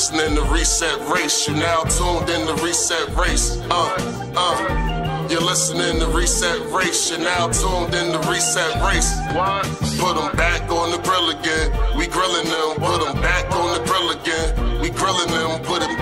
listening to Reset Race. You now tuned in to Reset Race. Uh, uh. You're listening to Reset Race. You're now tuned in to Reset Race. Put them back on the grill again. We grilling them. Put them back on the grill again. We grilling them. Put them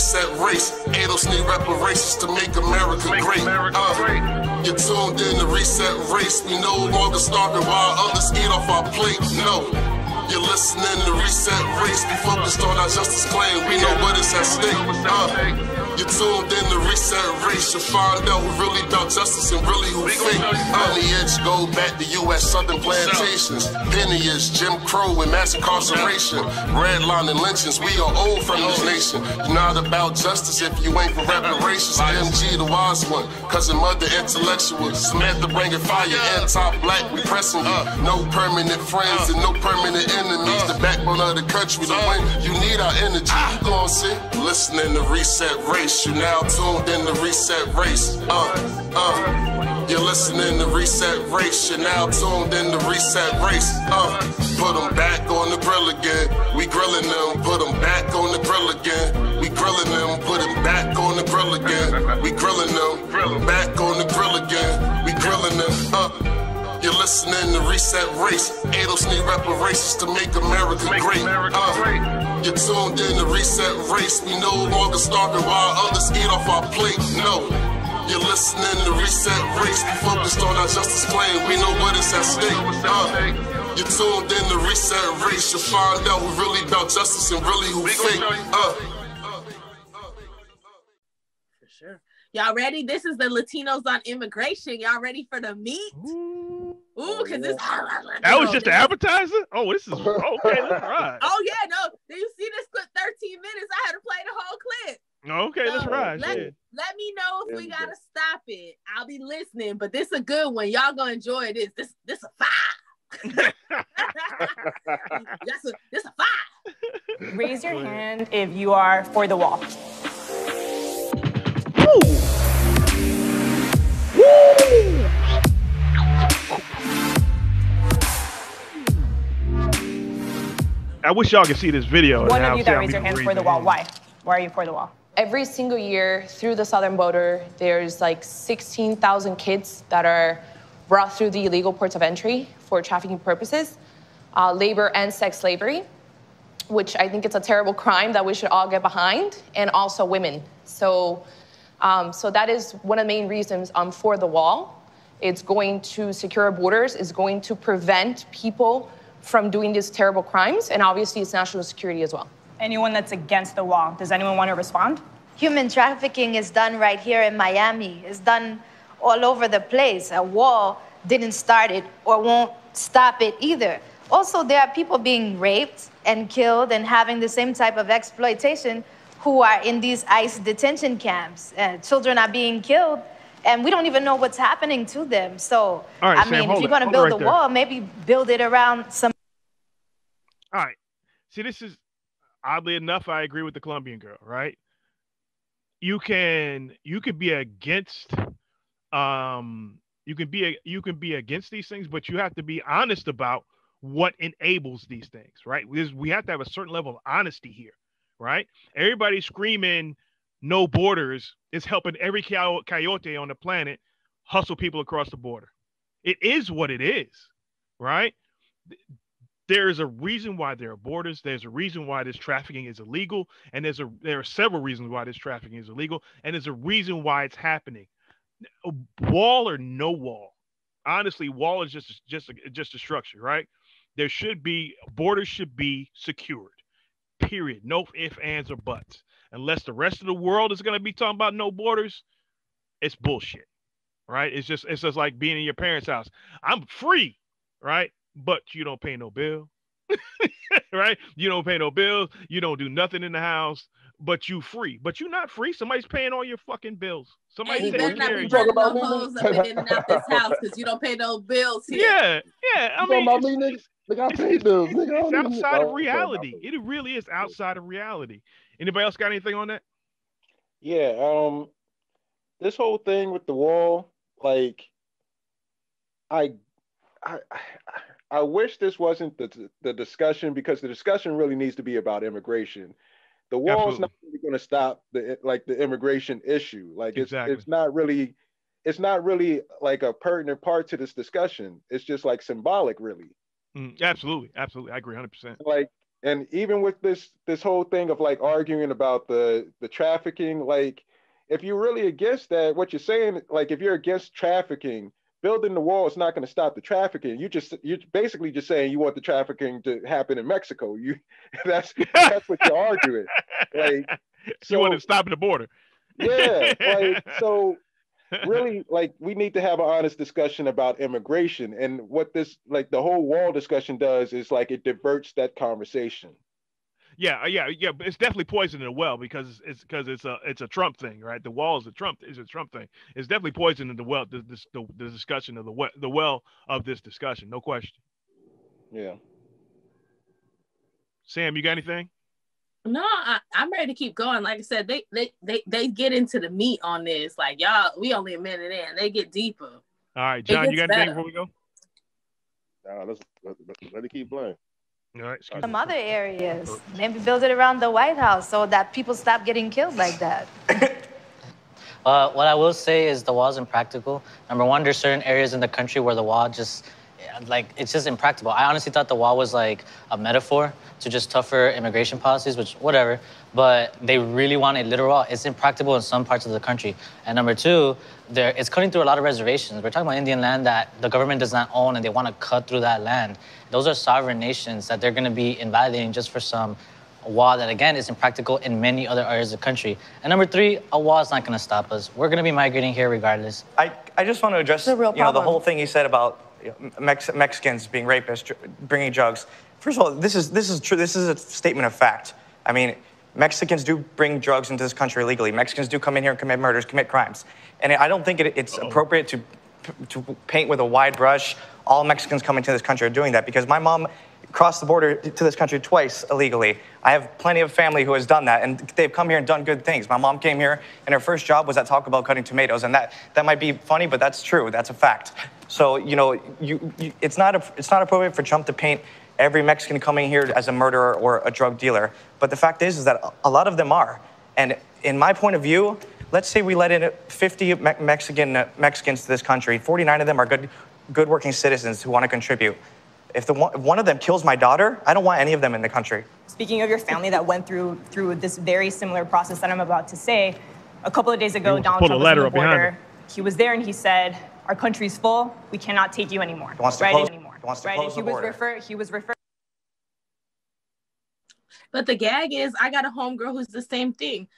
Reset Race. Ados need reparations to make America make great. America uh, great. You're tuned in to Reset Race. We no longer starving while others eat off our plate. No. You're listening to Reset Race. We focused on our justice claim. We know what is at stake. Uh, you tuned in to reset race, You'll find out who really about justice and really who fake. On the edge, go back to U.S. Southern plantations. Lineage, Jim Crow, and mass incarceration. Redlining lynchings, we are old from this nation. You're not about justice if you ain't for reparations. MG, the wise one, cousin mother intellectual. Samantha bringing fire, anti-black, we pressing you. No permanent friends and no permanent enemies. The backbone of the country, the win, you need our energy. You gon' see, listening to reset race. You now tuned in to Reset Race. Uh, uh. You're listening to Reset Race. You're now tuned in to Reset Race. Uh, put them back on the grill again. We grilling them. Put them back on the grill again. We grilling them. Put them back on the grill again. We grilling them. Back on the grill again. We grilling them. Uh. You're listening to Reset Race. Ados need reparations to make America make great. America uh, great. You're tuned in to Reset Race. We no longer starving while others eat off our plate. No. You're listening to Reset Race. We focused on our justice claim. We know what is at stake. Uh, you're tuned in to Reset Race. You'll find out who really about justice and really who fake. Uh, For sure. Y'all ready? This is the Latinos on immigration. Y'all ready for the meat? Ooh, because this that was just an appetizer. Oh, this is okay. Let's ride. Oh yeah, no. Did you see this clip? Thirteen minutes. I had to play the whole clip. Okay, so let's ride. Let, yeah. let me know if we gotta stop it. I'll be listening, but this is a good one. Y'all gonna enjoy this. This this a five. That's a this a five. Raise your hand if you are for the wall. Woo! Woo! I wish y'all could see this video. One of you that raise your hand for the wall. Why? Why are you for the wall? Every single year through the southern border, there's like 16,000 kids that are brought through the illegal ports of entry for trafficking purposes, uh, labor and sex slavery, which I think it's a terrible crime that we should all get behind, and also women. So, um, so that is one of the main reasons I'm for the wall. It's going to secure borders. It's going to prevent people from doing these terrible crimes, and obviously it's national security as well. Anyone that's against the wall, does anyone want to respond? Human trafficking is done right here in Miami. It's done all over the place. A wall didn't start it or won't stop it either. Also, there are people being raped and killed and having the same type of exploitation who are in these ICE detention camps. Uh, children are being killed and we don't even know what's happening to them. So, right, I Sam, mean, if you're going to build right a wall, maybe build it around some. All right. See, this is oddly enough, I agree with the Colombian girl, right? You can you can be against um you can be a, you can be against these things, but you have to be honest about what enables these things, right? We have to have a certain level of honesty here, right? Everybody screaming no borders is helping every coyote on the planet hustle people across the border. It is what it is, right? There is a reason why there are borders. There's a reason why this trafficking is illegal, and there's a there are several reasons why this trafficking is illegal, and there's a reason why it's happening. Wall or no wall, honestly, wall is just just a, just a structure, right? There should be borders should be secured. Period. No ifs, ands, or buts unless the rest of the world is going to be talking about no borders, it's bullshit. Right? It's just it's just like being in your parents' house. I'm free, right? But you don't pay no bill. right? You don't pay no bills. You don't do nothing in the house, but you free. But you're not free. Somebody's paying all your fucking bills. Somebody's taking care of you. Talking about no hoes up in and out this house because you don't pay no bills here. Yeah, yeah. I mean, about me, nigga? Nigga, I pay bills. Nigga, it's outside of reality. It really is outside of reality. Anybody else got anything on that? Yeah, um, this whole thing with the wall, like, I I, I I wish this wasn't the the discussion because the discussion really needs to be about immigration. The wall is not really going to stop the like the immigration issue. Like it's Exactly. it's not really it's not really like a pertinent part to this discussion. It's just like symbolic, really. Mm, absolutely, absolutely. I agree 100%. Like and even with this this whole thing of like arguing about the the trafficking, like if you're really against that, what you're saying, like if you're against trafficking, building the wall is not going to stop the trafficking. You just you're basically just saying you want the trafficking to happen in Mexico. You that's that's what you're arguing. Like you want to stop at the border. yeah, like so really like we need to have an honest discussion about immigration and what this like the whole wall discussion does is like it diverts that conversation. Yeah, uh, yeah, yeah. But it's definitely poisoning the well because it's because it's a it's a Trump thing, right? The wall is a Trump is a Trump thing. It's definitely poisoning the well the this the, the discussion of the well the well of this discussion, no question. Yeah. Sam, you got anything? No, I, I'm ready to keep going. Like I said, they, they they they get into the meat on this. Like y'all, we only a minute in. They get deeper. All right, Jon, you got gets anything better. before we go? Nah, let's let, let, let it keep playing. All right, Some me. other areas. Maybe build it around the White House so that people stop getting killed like that. Uh, what I will say is the wall is impractical. Number one, there's certain areas in the country where the wall just, like, it's just impractical. I honestly thought the wall was like a metaphor to just tougher immigration policies, which, whatever. But they really want a literal wall. It's impractical in some parts of the country. And number two, there, it's cutting through a lot of reservations. We're talking about Indian land that the government does not own and they want to cut through that land. Those are sovereign nations that they're going to be invalidating just for some wall that again is impractical in many other areas of the country. And number three, a wall is not going to stop us. We're going to be migrating here regardless. I, I just want to address a real you know the whole thing you said about you know, Mex- Mexicans being rapists, bringing drugs. First of all, this is this is true. This is a statement of fact. I mean, Mexicans do bring drugs into this country illegally. Mexicans do come in here and commit murders, commit crimes, and I don't think it, it's appropriate to to paint with a wide brush. All Mexicans coming to this country are doing that because my mom crossed the border to this country twice illegally. I have plenty of family who has done that, and they've come here and done good things. My mom came here, and her first job was at Taco Bell cutting tomatoes, and that that might be funny, but that's true. That's a fact. So you know, you, you it's not a, it's not appropriate for Trump to paint every Mexican coming here as a murderer or a drug dealer. But the fact is, is that a lot of them are. And in my point of view, let's say we let in 50 Me- Mexican uh, Mexicans to this country. 49 of them are good, good working citizens who want to contribute. If, the one, if one of them kills my daughter, I don't want any of them in the country. Speaking of your family that went through through this very similar process that I'm about to say, a couple of days ago, wants to Donald pull a Trump was on letter the up border. He was there and he said, "Our country's full. We cannot take you anymore." He wants to right? close- anymore. He wants to right? close and he the was border. refer- He was referring. But the gag is, I got a homegirl who's the same thing.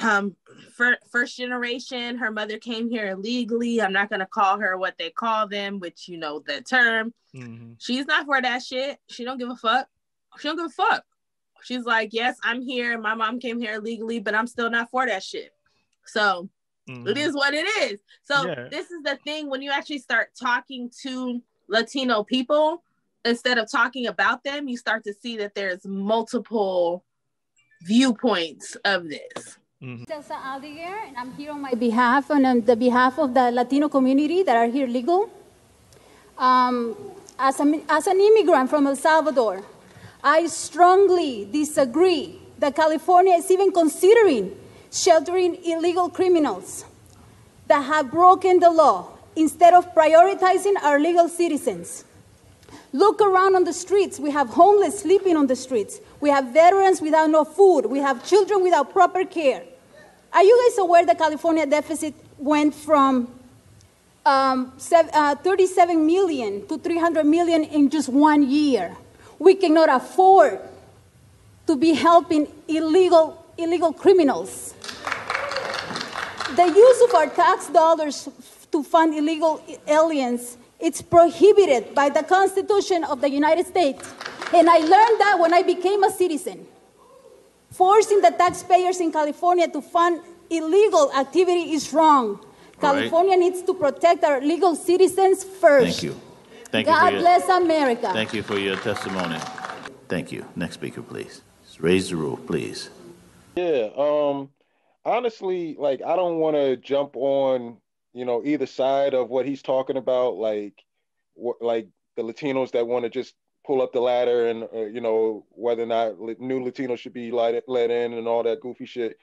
Um, fir- first generation, her mother came here illegally. I'm not gonna call her what they call them, which you know the term. Mhm. She's not for that shit. She don't give a fuck. She don't give a fuck. She's like, yes, I'm here. My mom came here illegally, but I'm still not for that shit. So Mhm. it is what it is. So Yeah. this is the thing when you actually start talking to Latino people instead of talking about them, you start to see that there's multiple viewpoints of this. Elsa Aldiger, and I'm here on my behalf and on the behalf of the Latino community that are here legal. Um, as, a, as an immigrant from El Salvador, I strongly disagree that California is even considering sheltering illegal criminals that have broken the law instead of prioritizing our legal citizens. Look around on the streets. We have homeless sleeping on the streets. We have veterans without no food. We have children without proper care. Are you guys aware the California deficit went from um, uh, 37 million to 300 million in just one year? We cannot afford to be helping illegal, illegal criminals. The use of our tax dollars to fund illegal aliens it's prohibited by the Constitution of the United States. And I learned that when I became a citizen. Forcing the taxpayers in California to fund illegal activity is wrong. All right. California needs to protect our legal citizens first. Thank you. Thank you God for your, bless America. Thank you for your testimony. Thank you. Next speaker, please. Raise the roof, please. Yeah. Um. Honestly, like I don't want to jump on you know either side of what he's talking about. Like, what like the Latinos that want to just pull up the ladder and uh, you know whether or not new Latinos should be let let in and all that goofy shit.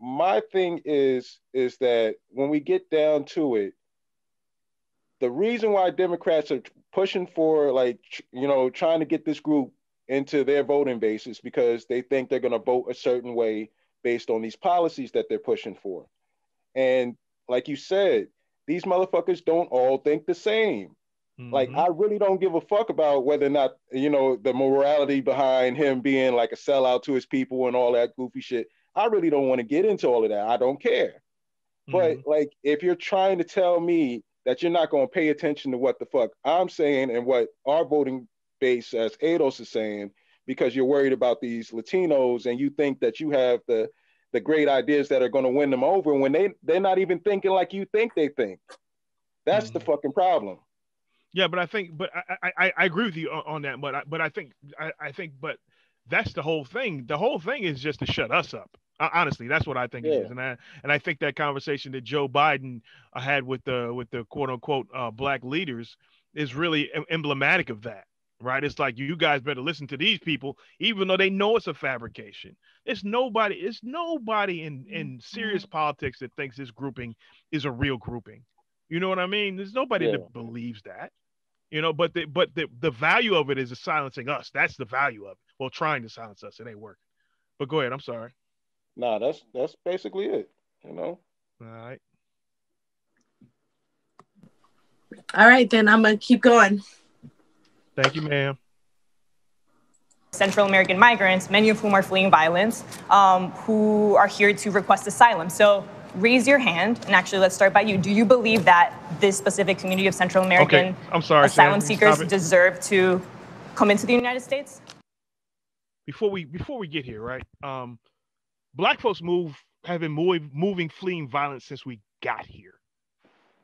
My thing is is that when we get down to it, the reason why Democrats are pushing for like you know trying to get this group into their voting base is because they think they're going to vote a certain way based on these policies that they're pushing for. And like you said, these motherfuckers don't all think the same. Mm-hmm. Like I really don't give a fuck about whether or not you know the morality behind him being like a sellout to his people and all that goofy shit. I really don't want to get into all of that. I don't care. Mm-hmm. But like if you're trying to tell me that you're not going to pay attention to what the fuck I'm saying and what our voting base as Ados is saying because you're worried about these Latinos and you think that you have the the great ideas that are going to win them over when they they're not even thinking like you think they think. That's mm-hmm. the fucking problem. Yeah, but I think, but I, I, I agree with you on, that. But I, but I think, I, I think, but that's the whole thing. The whole thing is just to shut us up. Honestly, that's what I think yeah. it is, and I and I think that conversation that Joe Biden uh, had with the with the quote unquote uh, black leaders is really emblematic of that right? It's like you guys better listen to these people, even though they know it's a fabrication. It's nobody, it's nobody in, in serious mm-hmm. politics that thinks this grouping is a real grouping. You know what I mean? There's nobody yeah. that believes that. You know, but the but the, the value of it is silencing us. That's the value of it. Well, trying to silence us. It ain't working. But go ahead. I'm sorry. Nah, that's that's basically it. You know. All right. All right, then I'm gonna keep going. Thank you, ma'am. Central American migrants, many of whom are fleeing violence, um, who are here to request asylum. So raise your hand, and actually, let's start by you. Do you believe that this specific community of Central American okay. I'm sorry, asylum seekers deserve to come into the United States? Before we before we get here, right? Um, black folks move have been moving, moving, fleeing violence since we got here,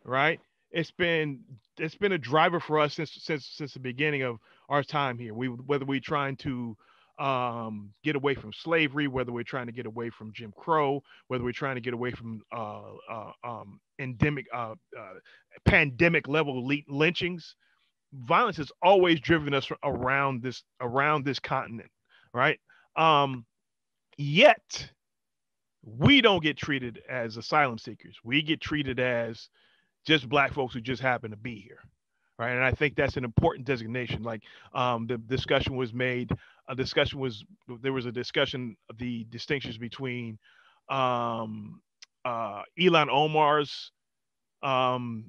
right? It's been it's been a driver for us since since since the beginning of our time here. We whether we're trying to um, get away from slavery, whether we're trying to get away from Jim Crow, whether we're trying to get away from uh, uh, um, endemic, uh, uh pandemic level lynchings, violence has always driven us around this around this continent, right? Um, yet we don't get treated as asylum seekers. We get treated as just black folks who just happen to be here right? And i think that's an important designation. Like um, the discussion was made a discussion was there was a discussion of the distinctions between um, uh, Ilhan Omar's um,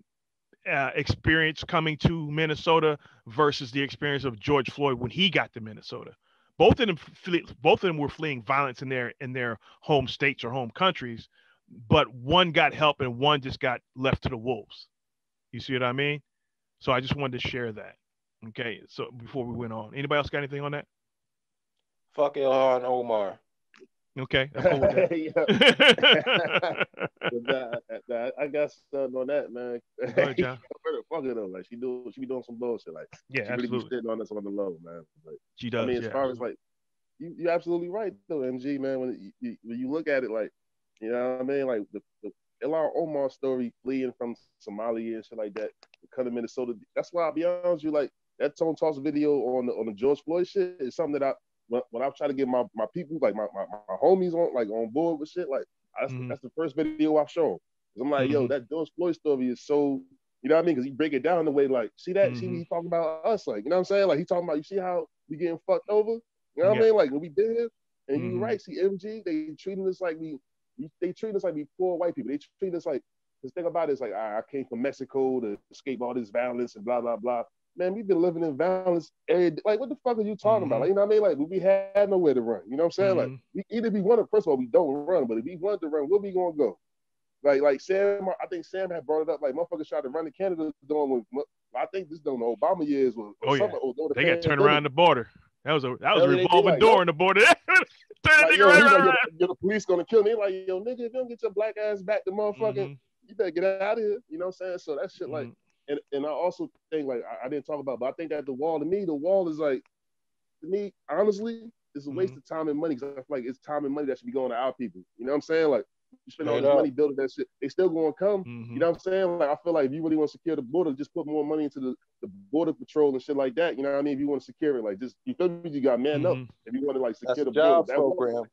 uh, experience coming to Minnesota versus the experience of George Floyd when he got to Minnesota. Both of them, both of them were fleeing violence in their in their home states or home countries, but one got help and one just got left to the wolves. You see what I mean? So I just wanted to share that. Okay. So before we went on, anybody else got anything on that? Fuck Ilhan Omar. Okay. Cool that, that, I guess uh, on that, man. Ahead, Jon. Fuck it up. Like she do, she be doing some bullshit. Like yeah, she absolutely. really be sitting on us on the low, man. But, she does. I mean, as yeah. far as like, you, you're absolutely right though, MG, man. When you, when you look at it, like you know what I mean? Like the, the Ilhan Omar story fleeing from Somalia and shit like that, coming to Minnesota. That's why I'll be honest with you, like that Tonetalks video on the on the George Floyd shit is something that I when, when I try to get my, my people, like my, my, my homies on like on board with shit, like that's, mm-hmm. that's the first video I've shown. Cause I'm like, mm-hmm. yo, that George Floyd story is so, you know what I mean? Cause he break it down the way like, see that, mm-hmm. see he talking about us, like, you know what I'm saying? Like he talking about, you see how we getting fucked over? You know what yeah. I mean? Like when we did here, and you're mm-hmm. right. See, MG, they treating us like we they treat us like we poor white people. They treat us like the thing about it is like I came from Mexico to escape all this violence and blah blah blah. Man, we've been living in violence every day. Like, what the fuck are you talking mm-hmm. about? Like, you know what I mean? Like, we had nowhere to run. You know what I'm saying? Mm-hmm. Like, we, either we want to, first of all, we don't run, but if we want to run, where we gonna go? Like, like Sam, I think Sam had brought it up. Like, motherfuckers tried to run to Canada doing. I think this during the Obama years was. Oh yeah. They got turned around the border. That was a that was a revolving like, door in the border. like, yo, like, yo, yo, the police gonna kill me. Like, yo, nigga, if you don't get your black ass back to motherfucking, mm-hmm. you better get out of here. You know what I'm saying? So that shit, mm-hmm. like, and, and I also think, like, I, I, didn't talk about, but I think that the wall, to me, the wall is like, to me, honestly, it's a waste mm-hmm. of time and money because I feel like it's time and money that should be going to our people. You know what I'm saying? Like, You spend all this money building that shit. They still gonna come. Mhm. You know what I'm saying? Like I feel like if you really want to secure the border, just put more money into the, the border patrol and shit like that. You know what I mean? If you want to secure it, like just you feel me? You got man up. Mhm. If you want to like secure a the job border, that program.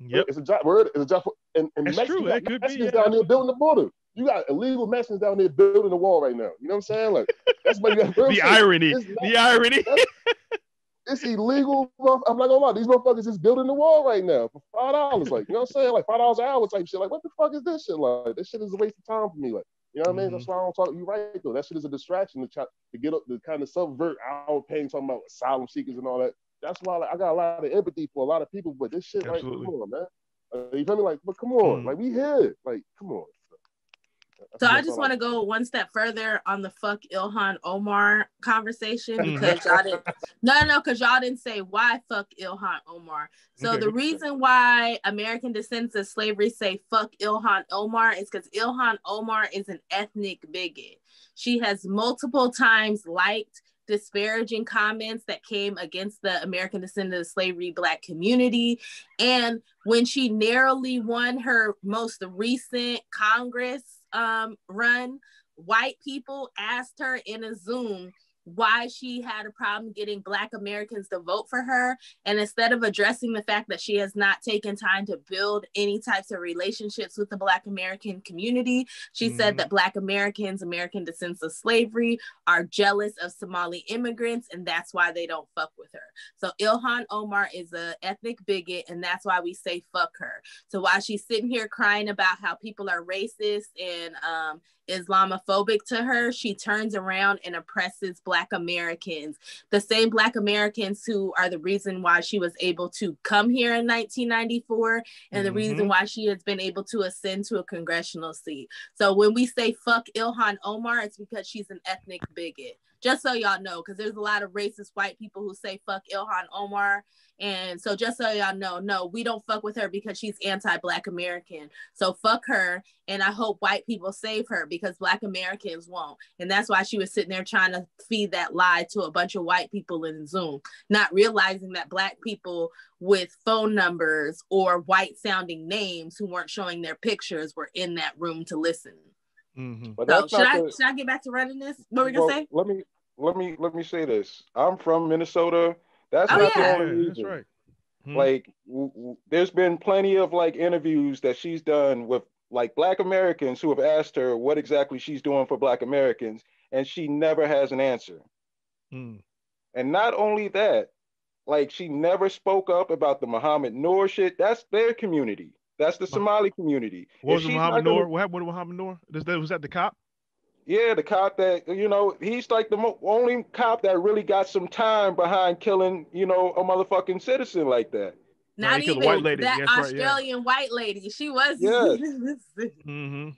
Yep. It's a job. Word. It's a job. For, and and It's Mexico, true, it could be, Mexicans yeah. down there building the border. You got illegal Mexicans down there building the wall right now. You know what I'm saying? Like that's what you got. The irony. Not- The irony. it's illegal. I'm not gonna lie, these motherfuckers is building the wall right now for five dollars. Like, you know what I'm saying? Like five dollars an hour type shit. Like, what the fuck is this shit? Like, this shit is a waste of time for me. Like, you know what I mean? That's why I don't talk. You right though. That shit is a distraction to try to get up to kind of subvert our pain talking about asylum seekers and all that. That's why like, I got a lot of empathy for a lot of people, but this shit, like, come on, man. Uh, you feel me? Like, but come on, Mm. like we here. Like, come on. So I just want to go one step further on the fuck Ilhan Omar conversation because y'all didn't no no because y'all didn't say why fuck Ilhan Omar. So Okay. the reason why American descendants of slavery say fuck Ilhan Omar is because Ilhan Omar is an ethnic bigot. She has multiple times liked disparaging comments that came against the American descendant of slavery black community. And when she narrowly won her most recent Congress um, run, white people asked her in a Zoom why she had a problem getting Black Americans to vote for her. And instead of addressing the fact that she has not taken time to build any types of relationships with the Black American community, she said Mhm. that Black Americans, American descendants of slavery, are jealous of Somali immigrants, and that's why they don't fuck with her. So Ilhan Omar is a ethnic bigot, and that's why we say fuck her. So while she's sitting here crying about how people are racist and um, Islamophobic to her, she turns around and oppresses Black Americans, the same Black Americans who are the reason why she was able to come here in 1994 and the reason Mhm. why she has been able to ascend to a congressional seat. So when we say fuck Ilhan Omar, it's because she's an ethnic bigot. Just so y'all know, because there's a lot of racist white people who say fuck Ilhan Omar. And so just so y'all know, no, we don't fuck with her because she's anti-black American. So fuck her. And I hope white people save her because black Americans won't. And that's why she was sitting there trying to feed that lie to a bunch of white people in Zoom, not realizing that black people with phone numbers or white sounding names who weren't showing their pictures were in that room to listen. Mhm. But So that's should I the- should I get back to running this? What were we gonna Well, say? Let me let me let me say this. I'm from Minnesota. That's Oh, not yeah. the only reason. that's right. Mhm. Like, w- w- there's been plenty of like interviews that she's done with like Black Americans who have asked her what exactly she's doing for Black Americans, and she never has an answer. Mm. And not only that, like she never spoke up about the Mohamed Noor shit. That's their community. That's the Somali community. What If was it, she's Muhammad not gonna- Noor? What happened with Mohamed Noor? Was that, was that the cop? Yeah, the cop that you know, he's like the mo- only cop that really got some time behind killing, you know, a motherfucking citizen like that. Not he killed a even white lady. that That's right, yeah. Australian white lady. She was Yes. Mm-hmm.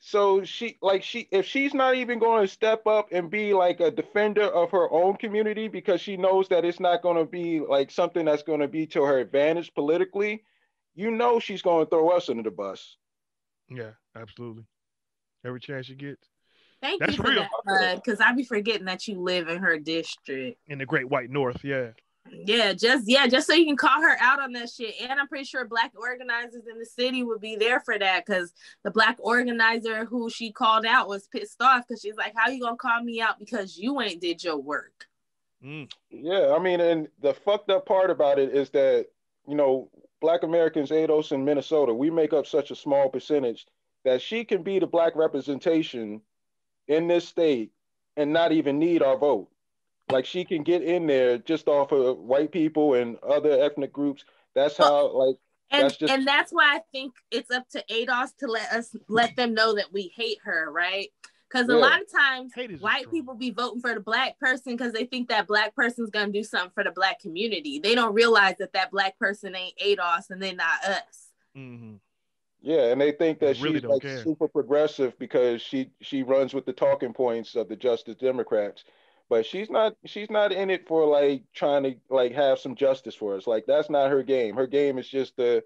So she like she if she's not even going to step up and be like a defender of her own community because she knows that it's not going to be like something that's going to be to her advantage politically, you know she's going to throw us under the bus. Yeah, absolutely. Every chance you get Thank That's you for real. that, because I'd be forgetting that you live in her district. in the Great White North. Yeah. Yeah, just yeah, just so you can call her out on that shit. And I'm pretty sure black organizers in the city would be there for that because the black organizer who she called out was pissed off because she's like, "How you gonna call me out because you ain't did your work?" Mm. Yeah, I mean, and the fucked up part about it is that, you know, Black Americans, ADOS in Minnesota, we make up such a small percentage that she can be the Black representation in this state and not even need our vote. Like she can get in there just off of white people and other ethnic groups. That's how, like, And that's just and that's why I think it's up to ADOS to let us let them know that we hate her, right? Because a lot of times Hate white people be voting for the black person because they think that black person's gonna do something for the black community. They don't realize that that black person ain't ADOS and they're not us. Mm-hmm. Yeah, and they think that They really she's like care. super progressive because she she runs with the talking points of the Justice Democrats, but she's not she's not in it for like trying to like have some justice for us. Like that's not her game. Her game is just to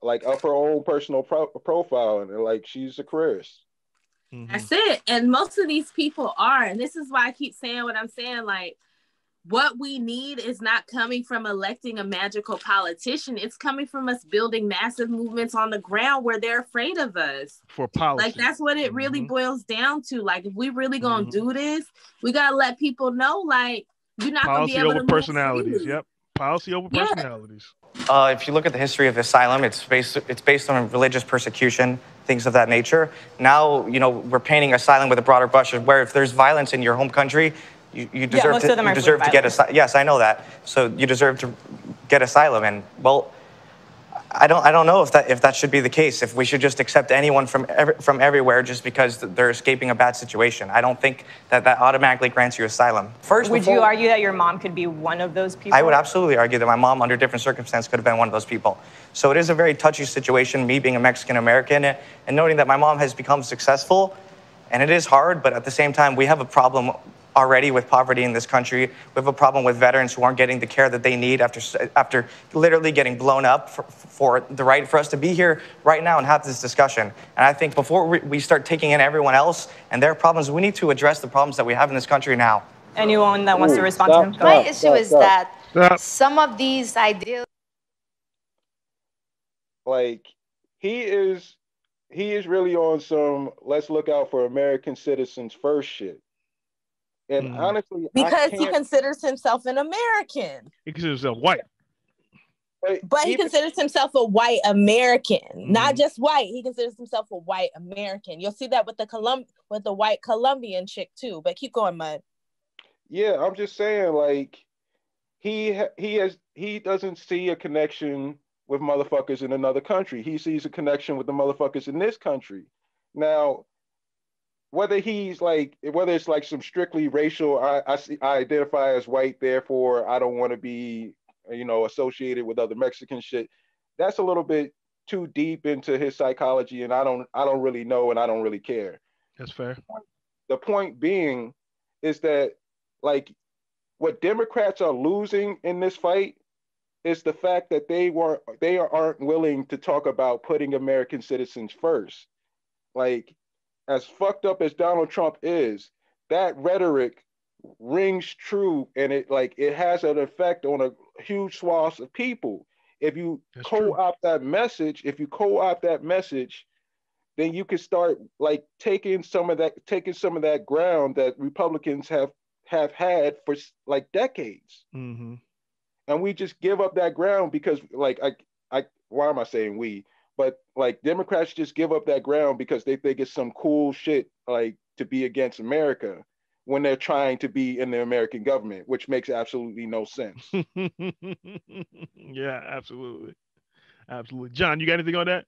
like up her own personal pro- profile and like she's a careerist. Mm-hmm. That's it. And most of these people are, and this is why I keep saying what I'm saying. Like what we need is not coming from electing a magical politician. It's coming from us building massive movements on the ground where they're afraid of us. For policy. Like that's what it really Mhm. boils down to. Like if we really gonna Mhm. do this, we gotta let people know like you're not gonna Policy be able over to personalities. Yep. Policy over Yeah. personalities. Uh, if you look at the history of asylum, it's based it's based on religious persecution, things of that nature. Now, you know, we're painting asylum with a broader brush, where if there's violence in your home country, you, you deserve most to you deserve to get violence. asylum. Yes, I know that. So you deserve to get asylum, and well, I don't I don't know if that if that should be the case. If we should just accept anyone from every, from everywhere just because they're escaping a bad situation. I don't think that that automatically grants you asylum. First, Would you argue that your mom could be one of those people? I would absolutely argue that my mom, under different circumstances, could have been one of those people. So it is a very touchy situation, me being a Mexican American, and noting that my mom has become successful, and it is hard, but at the same time, we have a problem already with poverty in this country. We have a problem with veterans who aren't getting the care that they need after after literally getting blown up for, for the right for us to be here right now and have this discussion. And I think before we- we start taking in everyone else and their problems, we need to address the problems that we have in this country now. Anyone that wants to respond stop, to him? My ahead. issue is stop. that Stop. some of these ideas like he is he is really on some let's look out for American citizens first shit. And Mhm. honestly, Because he considers himself an American. He considers himself white. but But he even- considers himself a white American, not Mhm. just white. He considers himself a white American. You'll see that with the Colum with the white Colombian chick too. But keep going, Mud. Yeah, I'm just saying, like he ha- he has he doesn't see a connection with motherfuckers in another country. He sees a connection with the motherfuckers in this country. Now, whether he's like whether it's like some strictly racial, I I, see, I identify as white, therefore I don't want to be you know associated with other Mexican shit. That's a little bit too deep into his psychology, and I don't I don't really know, and I don't really care That's fair. the point being is that like what democrats are losing in this fight is the fact that they weren't they aren't willing to talk about putting american citizens first like as fucked up as donald trump is that rhetoric rings true and it like it has an effect on a huge swath of people if you That's co-opt that message if you co-opt that message then you can start like taking some of that taking some of that ground that Republicans have have had for like decades. Mm-hmm. And we just give up that ground because like I I why am I saying we? But like Democrats just give up that ground because they think it's some cool shit like to be against America when they're trying to be in the American government, which makes absolutely no sense. yeah, absolutely. Absolutely. Jon, you got anything on that?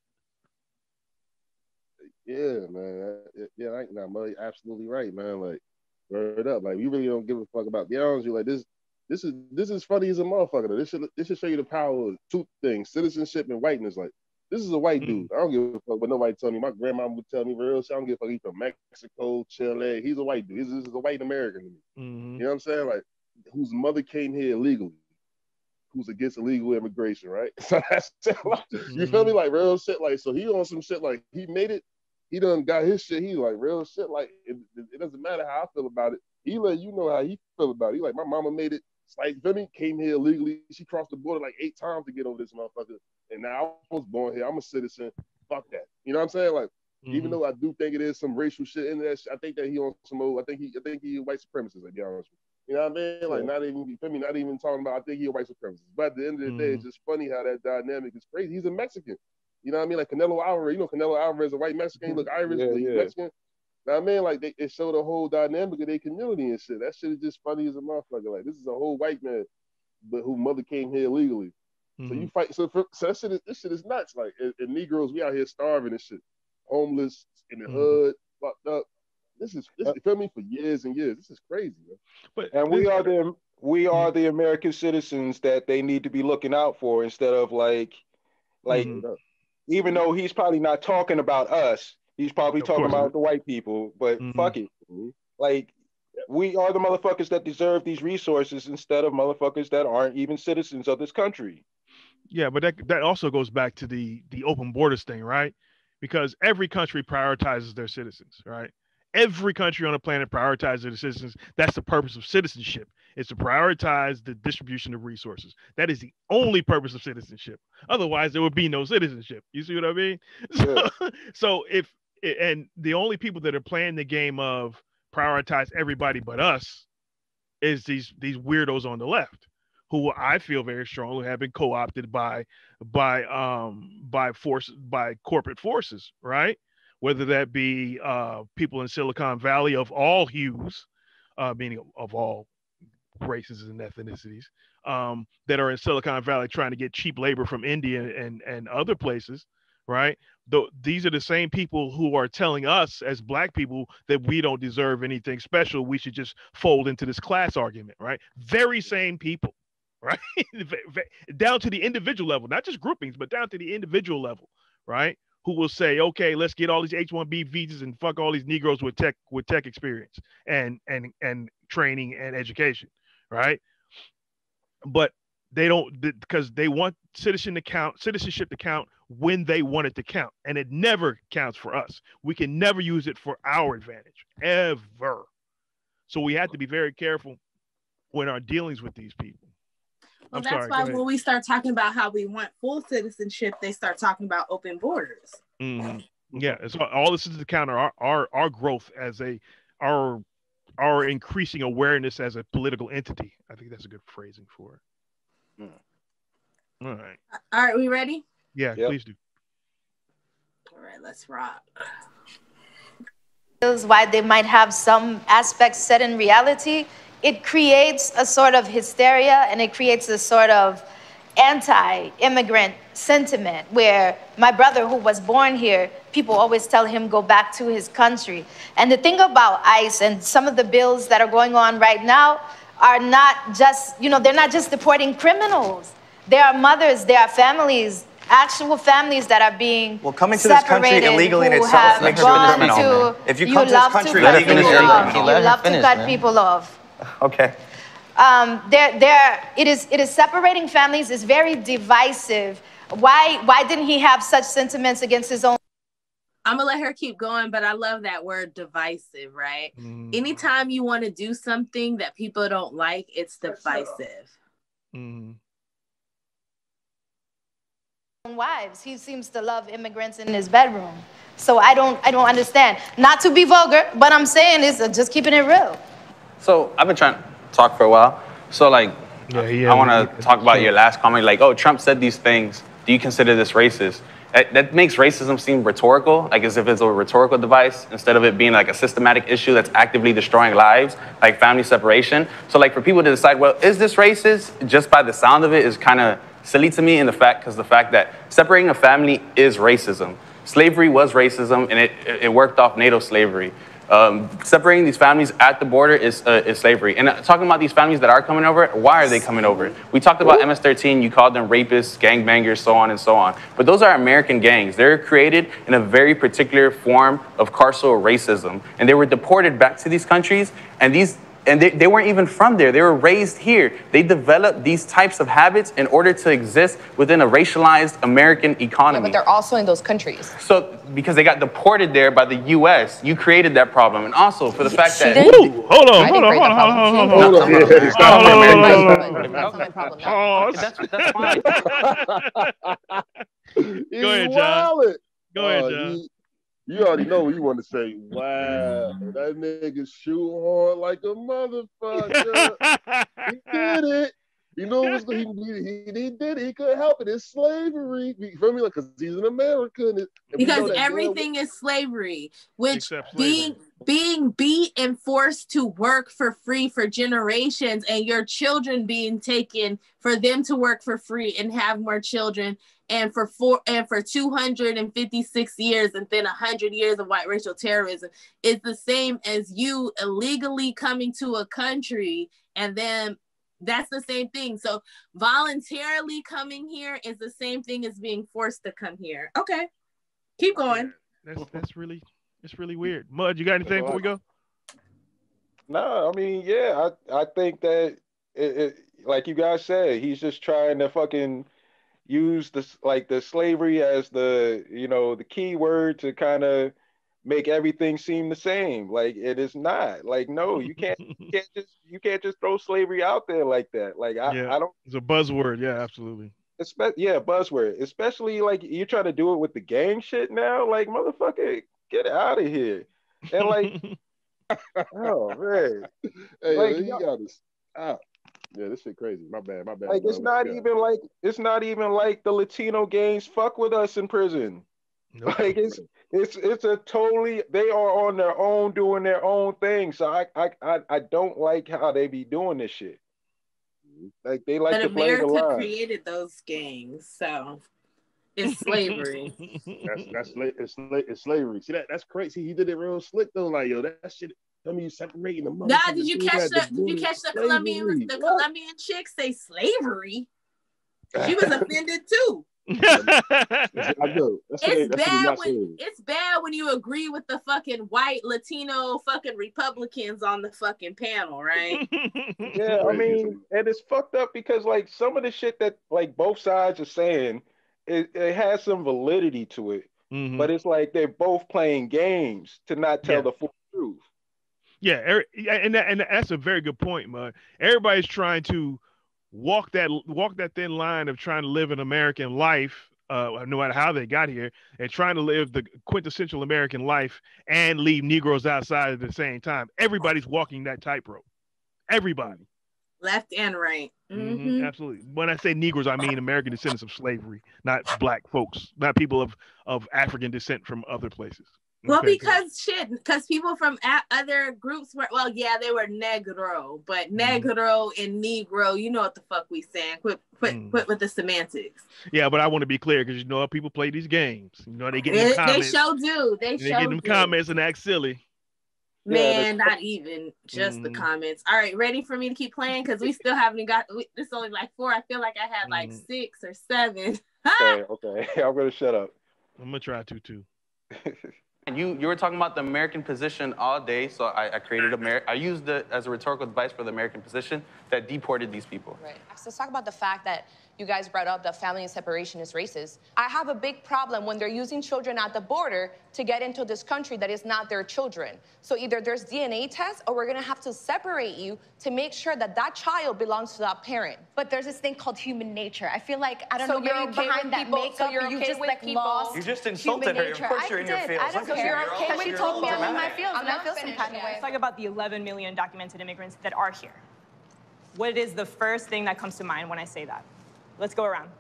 Yeah, man. Uh, Yeah, I, nah, Mo, you're absolutely right, man. Like, word up. Like, we really don't give a fuck about. Be honest you, like this. This is this is funny as a motherfucker. This should this should show you the power of two things: citizenship and whiteness. Like, this is a white Mm. dude. I don't give a fuck what nobody tell me. My grandma would tell me real shit. I don't give a fuck. He's from Mexico, Chile. He's a white dude. He's, he's a white American to me. Mm-hmm. You know what I'm saying? Like, whose mother came here illegally, who's against illegal immigration, right? So that's you feel me? Like real shit. Like, so he on some shit. Like he made it. He done got his shit. He like real shit. Like it, it, doesn't matter how I feel about it. He let you know how he feel about it. He like my mama made it. It's like feel me? Came here illegally. She crossed the border like eight times to get over this motherfucker. And now I was born here. I'm a citizen. Fuck that. You know what I'm saying? Like. Mm-hmm. Even though I do think it is some racial shit in there, I think that he on some old. I think he, I think he white supremacist. To be honest, with you. you know what I mean? Like Yeah. not even, you feel me? Not even talking about. I think he a white supremacist. But at the end of the day, it's just funny how that dynamic is crazy. He's a Mexican. You know what I mean? Like Canelo Alvarez. You know Canelo Alvarez, is a white Mexican. He look Irish, Yeah, but he's yeah. Mexican. Know what I mean? Like they, it showed the whole dynamic of their community and shit. That shit is just funny as a motherfucker. Like this is a whole white man, but who mother came here illegally. So Mm-hmm. you fight. So, for, so that shit is, this shit is nuts. Like, and, and Negroes, we out here starving and shit, homeless in the Mhm. hood, fucked up. This is, this, you feel me? For years and years, this is crazy, man. But and we are the we are the American citizens that they need to be looking out for instead of like like Mhm. even though he's probably not talking about us, he's probably Of talking course. about the white people. But Mhm. fuck it, like we are the motherfuckers that deserve these resources instead of motherfuckers that aren't even citizens of this country. Yeah, but that that also goes back to the the open borders thing, right? Because every country prioritizes their citizens, right? Every country on the planet prioritizes their citizens. That's the purpose of citizenship. It's to prioritize the distribution of resources. That is the only purpose of citizenship. Otherwise, there would be no citizenship. You see what I mean? So, so if and the only people that are playing the game of prioritize everybody but us is these these weirdos on the left who I feel very strongly have been co-opted by by um by force by corporate forces, right? Whether that be uh people in Silicon Valley of all hues, uh meaning of, of all races and ethnicities, um, that are in Silicon Valley trying to get cheap labor from India and and other places, right? Though these are the same people who are telling us as black people that we don't deserve anything special. We should just fold into this class argument, right? Very same people, right? down to the individual level, not just groupings, but down to the individual level, right? Who will say, okay, let's get all these H-1B visas and fuck all these Negroes with tech with tech experience and and and training and education, right? But they don't because they want citizen to count citizenship to count when they want it to count and it never counts for us we can never use it for our advantage ever so we have to be very careful when our dealings with these people well, I'm that's sorry, why when we start talking about how we want full citizenship, they start talking about open borders. Mm-hmm. Yeah, it's all, all this is to counter our, our our growth as a our our increasing awareness as a political entity. I think that's a good phrasing for it. Mm. All right. All right, we ready? Yeah, yep. please do. All right, let's rock. Why they might have some aspects set in reality, it creates a sort of hysteria and it creates a sort of anti immigrant sentiment where my brother, who was born here, people always tell him go back to his country. And the thing about ICE and some of the bills that are going on right now, are not just, you know, they're not just deporting criminals. There are mothers, there are families, actual families that are being well coming to this country illegally in itself makes you a criminal. if you come to this country illegally, you're You love to cut people off. Okay. Um, there, there, it is, it is separating families is very divisive. Why, why didn't he have such sentiments against his own? I'm gonna let her keep going, but I love that word divisive, right? Mm. Anytime you want to do something that people don't like, it's divisive. Mm. Wives, he seems to love immigrants in his bedroom. So I don't, I don't understand. Not to be vulgar, but I'm saying is uh, just keeping it real. So I've been trying to talk for a while. So like, yeah, yeah, I want to talk about your last comment. Like, oh, Trump said these things. Do you consider this racist? that, that makes racism seem rhetorical, like as if it's a rhetorical device instead of it being like a systematic issue that's actively destroying lives, like family separation. So like for people to decide, well, is this racist? Just by the sound of it is kind of silly to me in the fact because the fact that separating a family is racism. Slavery was racism and it, it worked off chattel slavery. Um, separating these families at the border is, uh, is slavery. And uh, talking about these families that are coming over, why are they coming over? We talked about MS-13, you called them rapists, gangbangers, so on and so on. But those are American gangs. They're created in a very particular form of carceral racism. And they were deported back to these countries, and these and they, they weren't even from there. They were raised here. They developed these types of habits in order to exist within a racialized American economy. Yeah, but they're also in those countries. So because they got deported there by the U.S., you created that problem, and also for the fact that. Ooh, hold on, hold on, hold on, hold on, hold on, hold on. Hold on. That's that's fine. Go ahead, Jon. Go ahead, Jon. You already know what you want to say. Wow, that nigga shoehorn like a motherfucker. he did it. You know what he, he, he did it. He couldn't help it. It's slavery. You feel me? Like, cause he's an American. And because everything is slavery, which being being beat and forced to work for free for generations, and your children being taken for them to work for free and have more children and for four and for 256 years and then 100 years of white racial terrorism is the same as you illegally coming to a country and then that's the same thing. So voluntarily coming here is the same thing as being forced to come here. Okay keep going. that's that's really it's really weird. Mud you got anything before we go? No i mean yeah i i think that it, it like you guys said he's just trying to fucking use this like the slavery as the you know the key word to kind of make everything seem the same. Like it is not. Like no, you can't you can't just you can't just throw slavery out there like that. Like I, yeah, I don't. It's a buzzword. Yeah, absolutely. Espe- yeah, buzzword. Especially like you're trying to do it with the gang shit now. Like motherfucker, get out of here. And like, oh man, Hey, Like, you gotta stop. Yeah, this shit crazy. My bad. My bad. like it's not Yeah. even like it's not even like the Latino gangs fuck with us in prison. Like it's it's it's a totally they are on their own doing their own thing. So I I I, I don't like how they be doing this shit. Like they like but to play the America line. created those gangs, so it's slavery. That's that's sla- it's, sla- it's slavery. See that that's crazy. He did it real slick though. Like yo, that shit. Tell me you separating the Nah, motherfuckers did you catch had the did you catch the Slavery. Colombian the Colombian chick say slavery? She was offended too. I know. That's what they- It's that's what bad when it's bad when you agree with the fucking white Latino fucking Republicans on the fucking panel, right? Yeah, I mean, and it's fucked up because like some of the shit that like both sides are saying, it, it has some validity to it, Mhm. but it's like they're both playing games to not tell Yeah. the full truth. Yeah, er- and that, and that's a very good point, Mud. Everybody's trying to walk that walk that thin line of trying to live an American life, uh, no matter how they got here, and trying to live the quintessential American life and leave Negroes outside at the same time. Everybody's walking that tightrope. Everybody. Left and right. Mhm, Mhm. Absolutely. When I say Negroes, I mean American descendants of slavery, not black folks, not people of of African descent from other places. Well, Okay, because shit, because people from a- other groups were, well, yeah, they were Negro, but Negro and Negro, you know what the fuck we saying? Quit, quit, Mm. quit with the semantics. Yeah, but I want to be clear because you know how people play these games. You know they get in They, the they comments. show do. They they show get them do. comments and act silly. Man, not even just the Mm. comments. All right, ready for me to keep playing because we still haven't got. We, this only like four. I feel like I had like Mm. six or seven. Okay, okay, I'm gonna shut up. I'm gonna try to too. And you you were talking about the American position all day, so I, I created Amer- I used it as a rhetorical device for the American position that deported these people. Right. So let's talk about the fact that you guys brought up that family and separation is racist. I have a big problem when they're using children at the border to get into this country that is not their children. So either there's DNA tests or we're gonna have to separate you to make sure that that child belongs to that parent. But there's this thing called human nature. I feel like I don't So know you're maybe okay behind with that people- makeup, so you're you just with like people- lost. You just human insulted her. Of nature. course I you're in your did. feels. I don't Look at care. you. You're all- Because she told me I'm in my dramatic. feels, I'm and I not feel some finished kind of way. Let's talk about the 11 million documented immigrants that are here. What is the first thing that comes to mind when I say that? Let's go around.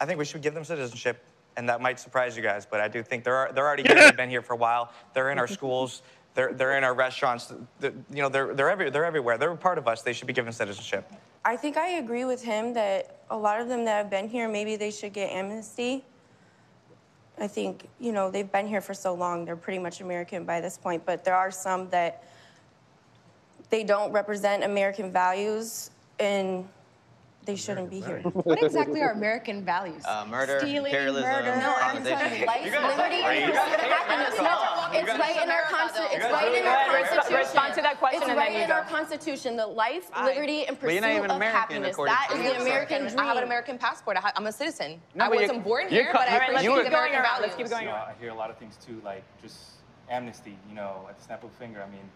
I think we should give them citizenship, and that might surprise you guys, but I do think they're they're already here. They've been here for a while. They're in our schools. They're they're in our restaurants. They're, you know, they're they're every, they're everywhere. They're a part of us. They should be given citizenship. I think I agree with him that a lot of them that have been here, maybe they should get amnesty. I think, you know, they've been here for so long, they're pretty much American by this point, but there are some that they don't represent American values and they shouldn't be here. What exactly are American values? Uh, murder, Stealing, imperialism, murder. No, I'm colonization. telling you, life, liberty, are and pursuit of happiness. No, it's right in our constitution. It's right in our Resp- constitution. respond to that question It's and then right in our constitution, the life, liberty, and pursuit of happiness. according That to is you. the American dream. I have an American passport. I ha- I'm a citizen. I wasn't born here, but I you're- appreciate you were- the American around. values. Let's keep going around. I hear a lot of things too, like just amnesty, you know, at the snap of a finger. I mean,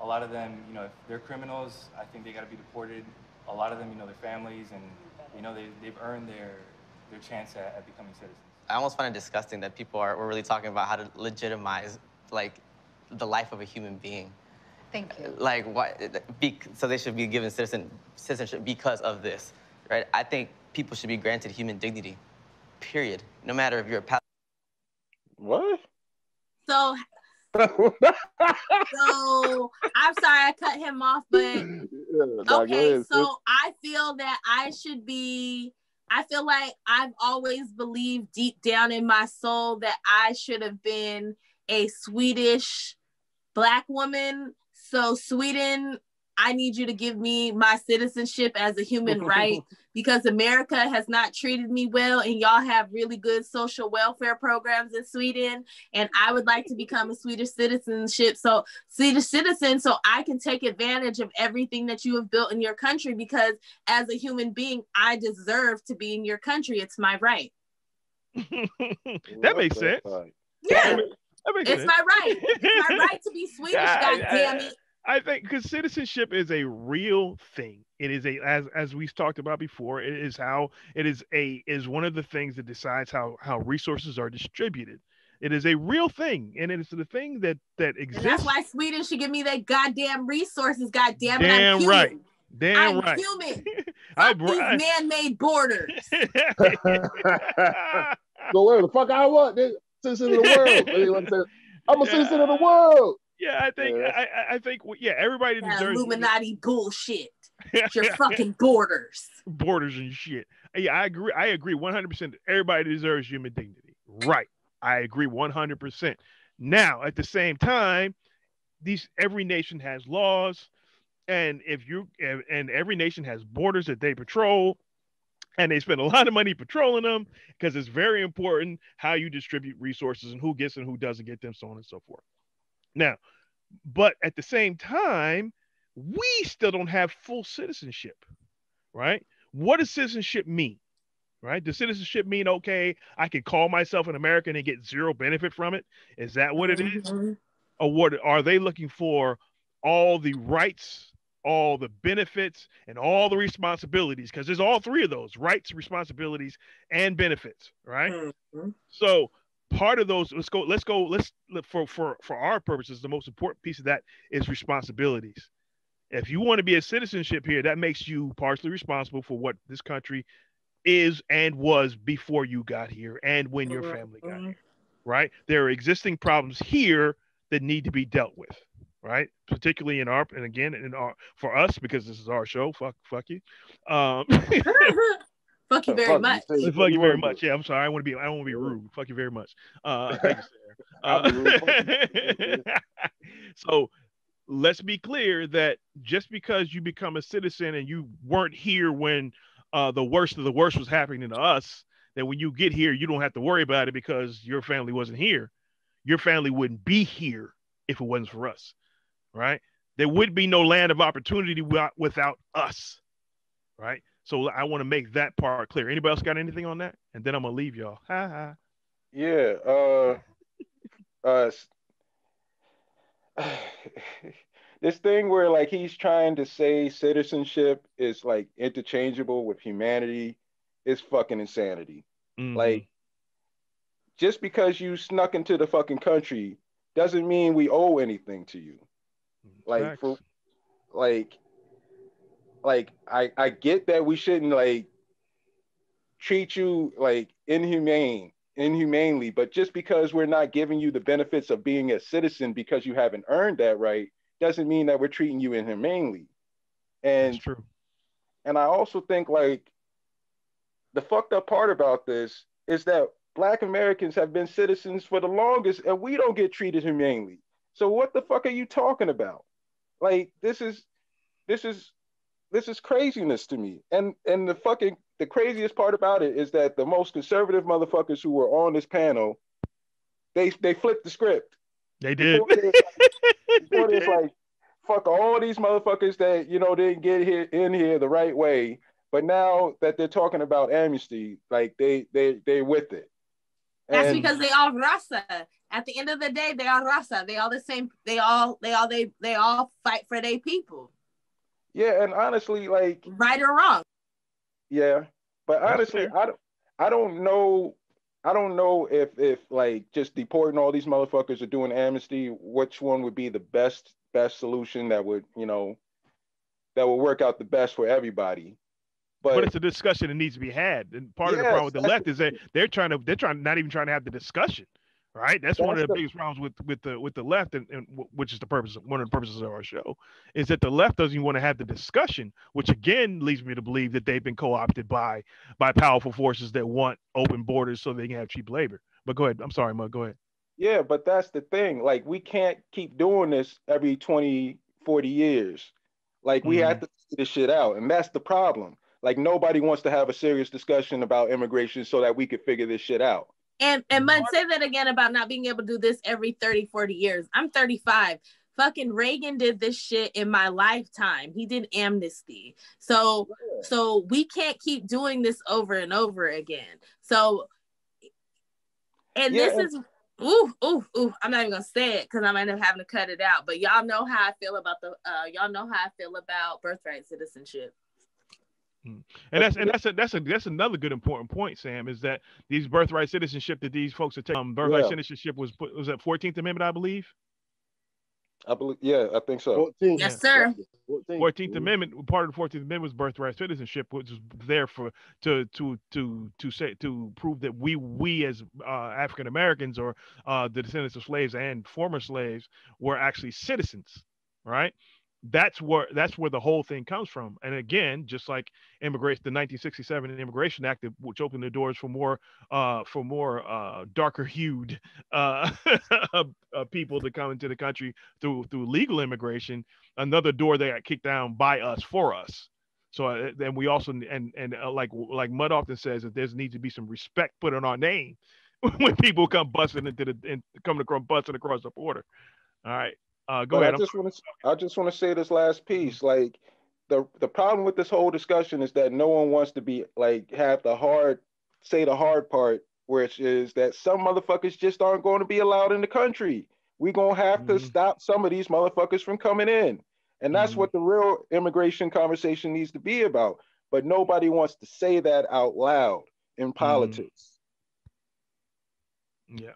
a lot of them, you know, if they're criminals, I think they got to be deported. A lot of them, you know, their families and, you know, they, they've earned their, their chance at, at becoming citizens. I almost find it disgusting that people are we're really talking about how to legitimize like the life of a human being. Thank you. Like what? Be, so they should be given citizen citizenship because of this, right? I think people should be granted human dignity. Period. No matter if you're a What? So, so I'm sorry I cut him off, but okay, so I feel that I should be. I feel like I've always believed deep down in my soul that I should have been a Swedish black woman. So Sweden, I need you to give me my citizenship as a human right because America has not treated me well and y'all have really good social welfare programs in Sweden and I would like to become a Swedish citizenship so Swedish citizen so I can take advantage of everything that you have built in your country because as a human being I deserve to be in your country it's my right That makes sense. yeah It's my right. It's my right to be Swedish. God damn it. I think because citizenship is a real thing. It is a as as we've talked about before. It is how it is a is one of the things that decides how how resources are distributed. It is a real thing, and it is the thing that that exists. And that's why Sweden should give me their goddamn resources. God damn it! Damn I'm human. right. Damn I'm right. human. I, Fuck these man-made borders. Go where the fuck I want, nigga. Citizen of the world. You know what I'm saying? I'm a citizen of the world. Yeah, I think Yeah. I, I- I think yeah, everybody That deserves Illuminati bullshit. Your fucking borders. borders and shit. Yeah, I agree. I agree 100%. Everybody deserves human dignity. Right. I agree 100%. Now, at the same time, these every nation has laws and if you and and every nation has borders that they patrol and they spend a lot of money patrolling them because it's very important how you distribute resources and who gets and who doesn't get them so on and so forth. Now, but at the same time, we still don't have full citizenship, right? What does citizenship mean? Right? Does citizenship mean okay, I can call myself an American and get zero benefit from it? Is that what it mm-hmm. is? Or what are they looking for all the rights, all the benefits, and all the responsibilities? Because there's all three of those rights, responsibilities, and benefits, right? Mm-hmm. So part of those, let's go, let's go, let's look for for for our purposes, the most important piece of that is responsibilities. If you want to be a citizenship here, that makes you partially responsible for what this country is and was before you got here and when your family got here. Right? There are existing problems here that need to be dealt with. Right, particularly in our and again in our for us because this is our show. Fuck, fuck you. Um, Fuck you very much. Fuck you very much. Yeah, I'm sorry. I want to be. I don't want to be rude. Fuck you very much. Uh, thank you, Sarah. Uh, so let's be clear that just because you become a citizen and you weren't here when uh, the worst of the worst was happening to us, that when you get here, you don't have to worry about it because your family wasn't here. Your family wouldn't be here if it wasn't for us, right? There would be no land of opportunity without, without us, right? So I want to make that part clear. Anybody else got anything on that? And then I'm gonna leave y'all. Ha ha. Yeah. Uh, uh, this thing where like he's trying to say citizenship is like interchangeable with humanity is fucking insanity. Like, just because you snuck into the fucking country doesn't mean we owe anything to you. Like, for, like, like I I get that we shouldn't like treat you like inhumane inhumanely but just because we're not giving you the benefits of being a citizen because you haven't earned that right doesn't mean that we're treating you inhumanely. And true. and i also think like the fucked up part about this is that black americans have been citizens for the longest and we don't get treated humanely. So what the fuck are you talking about? Like this is this is this is craziness to me. And and the fucking the craziest part about it is that the most conservative motherfuckers who were on this panel, they they flipped the script. They did. Before it's like, fuck all these motherfuckers that you know didn't get here in here the right way. But now that they're talking about amnesty, like they they they with it. That's And- because they all rasa. At the end of the day, they all rasa. They all the same. They all they all they they all fight for their people, yeah, and honestly, like right or wrong. Yeah, but honestly, I don't, I don't know, I don't know if if like just deporting all these motherfuckers or doing amnesty, which one would be the best best solution that would you know that would work out the best for everybody. But, But, it's a discussion that needs to be had. And part of the problem with the left is that they're trying to they're trying not even trying to have the discussion. Right. That's, one of the the- biggest problems with with the with the left, and, and wh- which is the purpose of one of the purposes of our show, is that the left doesn't even want to have the discussion, which again leads me to believe that they've been co-opted by by powerful forces that want open borders so they can have cheap labor. But go ahead. I'm sorry, Mud. Go ahead. yeah, but that's the thing. Like we can't keep doing this every 20, 40 years. Like we have mm-hmm. to figure this shit out, and that's the problem. Like nobody wants to have a serious discussion about immigration so that we could figure this shit out. And and Mud, say that again about not being able to do this every 30, 40 years. I'm 35. Fucking Reagan did this shit in my lifetime. He did amnesty. So so we can't keep doing this over and over again. So and Yeah, this is Ooh, ooh, ooh! I'm not even gonna say it because I might end up having to cut it out. But y'all know how I feel about the. Uh, y'all know how I feel about birthright citizenship. Mm. And that's and that's a, that's a that's another good important point, Sam, is that these birthright citizenship that these folks are taking, um, birthright Yeah. citizenship was put was that Fourteenth Amendment, I believe. I believe, yeah, I think so. 14. Yes, sir. 14th Amendment, part of the Fourteenth Amendment was birthright citizenship, which was there for to to to to say to prove that we we as uh, African Americans or uh, the descendants of slaves and former slaves were actually citizens, right? That's where that's where the whole thing comes from. And again, just like immigration, the 1967 Immigration Act, which opened the doors for more uh, for more uh, darker hued uh, people to come into the country through through legal immigration another door that got kicked down by us for us. So uh, then we also and and uh, like like Mud often says that there's need to be some respect put on our name when people come busting into the and coming across busting across the border. All right, uh, go But ahead. I just want to I just want to say this last piece. Like the the problem with this whole discussion is that no one wants to be like have the hard say the hard part, which is that some motherfuckers just aren't going to be allowed in the country. We're gonna have to mm-hmm. stop some of these motherfuckers from coming in. And that's mm-hmm. what the real immigration conversation needs to be about. But nobody wants to say that out loud in mm-hmm. politics. Yeah,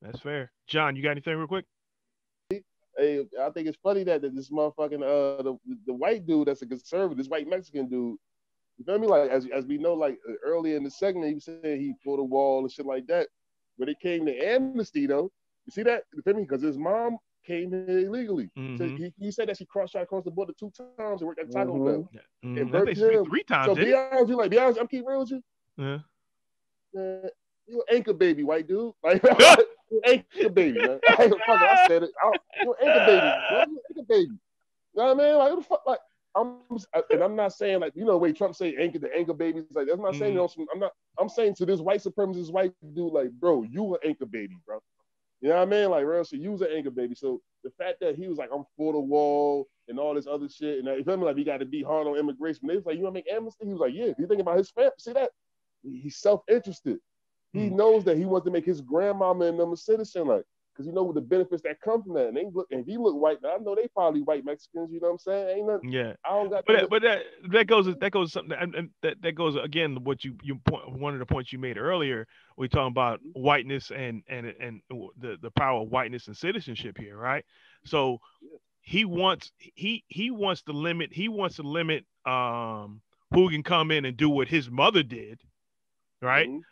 that's fair. Jon, you got anything real quick? Hey, I think it's funny that, that this motherfucking uh the, the white dude that's a conservative, this white Mexican dude, you feel me? Like as as we know, like uh, earlier in the segment, he was saying he pulled a wall and shit like that. When it came to amnesty, though, you see that? You feel me? Because his mom came here illegally. So Mhm. he, he said that she crossed shot across the border two times and worked at Taco. Bell. Mhm. And I think birthed three- times, So be honest, you, like be honest, I'm keep real with you. Yeah. Man, you an anchor baby, white dude. Like you an anchor baby, man. I, fuck it, I said it. I, you an anchor baby, bro. You an anchor baby. You know what I mean? Like, what the fuck? Like, I'm, and I'm not saying like you know the way Trump say anchor the anchor babies. Like, that's not saying Mhm. on some. I'm not. I'm saying to this white supremacist white dude, like, bro, you an anchor baby, bro. You know what I mean? Like, real. So you was an anchor baby. So the fact that he was like, I'm for the wall and all this other shit, and you feel me? Like, he got to be hard on immigration. They was like, you want to make amnesty? He was like, yeah. If you think about his family, see that? He's self interested. He mm. knows that he wants to make his grandmama and them a citizen, like, because you know the benefits that come from that. And they look, and if he look white, but I know they probably white Mexicans. You know what I'm saying? Ain't nothing. Yeah. I don't got. But that, but that that goes that goes something and, that that goes again what you you point one of the points you made earlier. We talking about mm-hmm. whiteness and and and the the power of whiteness and citizenship here, right? So he wants he he wants to limit he wants to limit um who can come in and do what his mother did, right? Bec-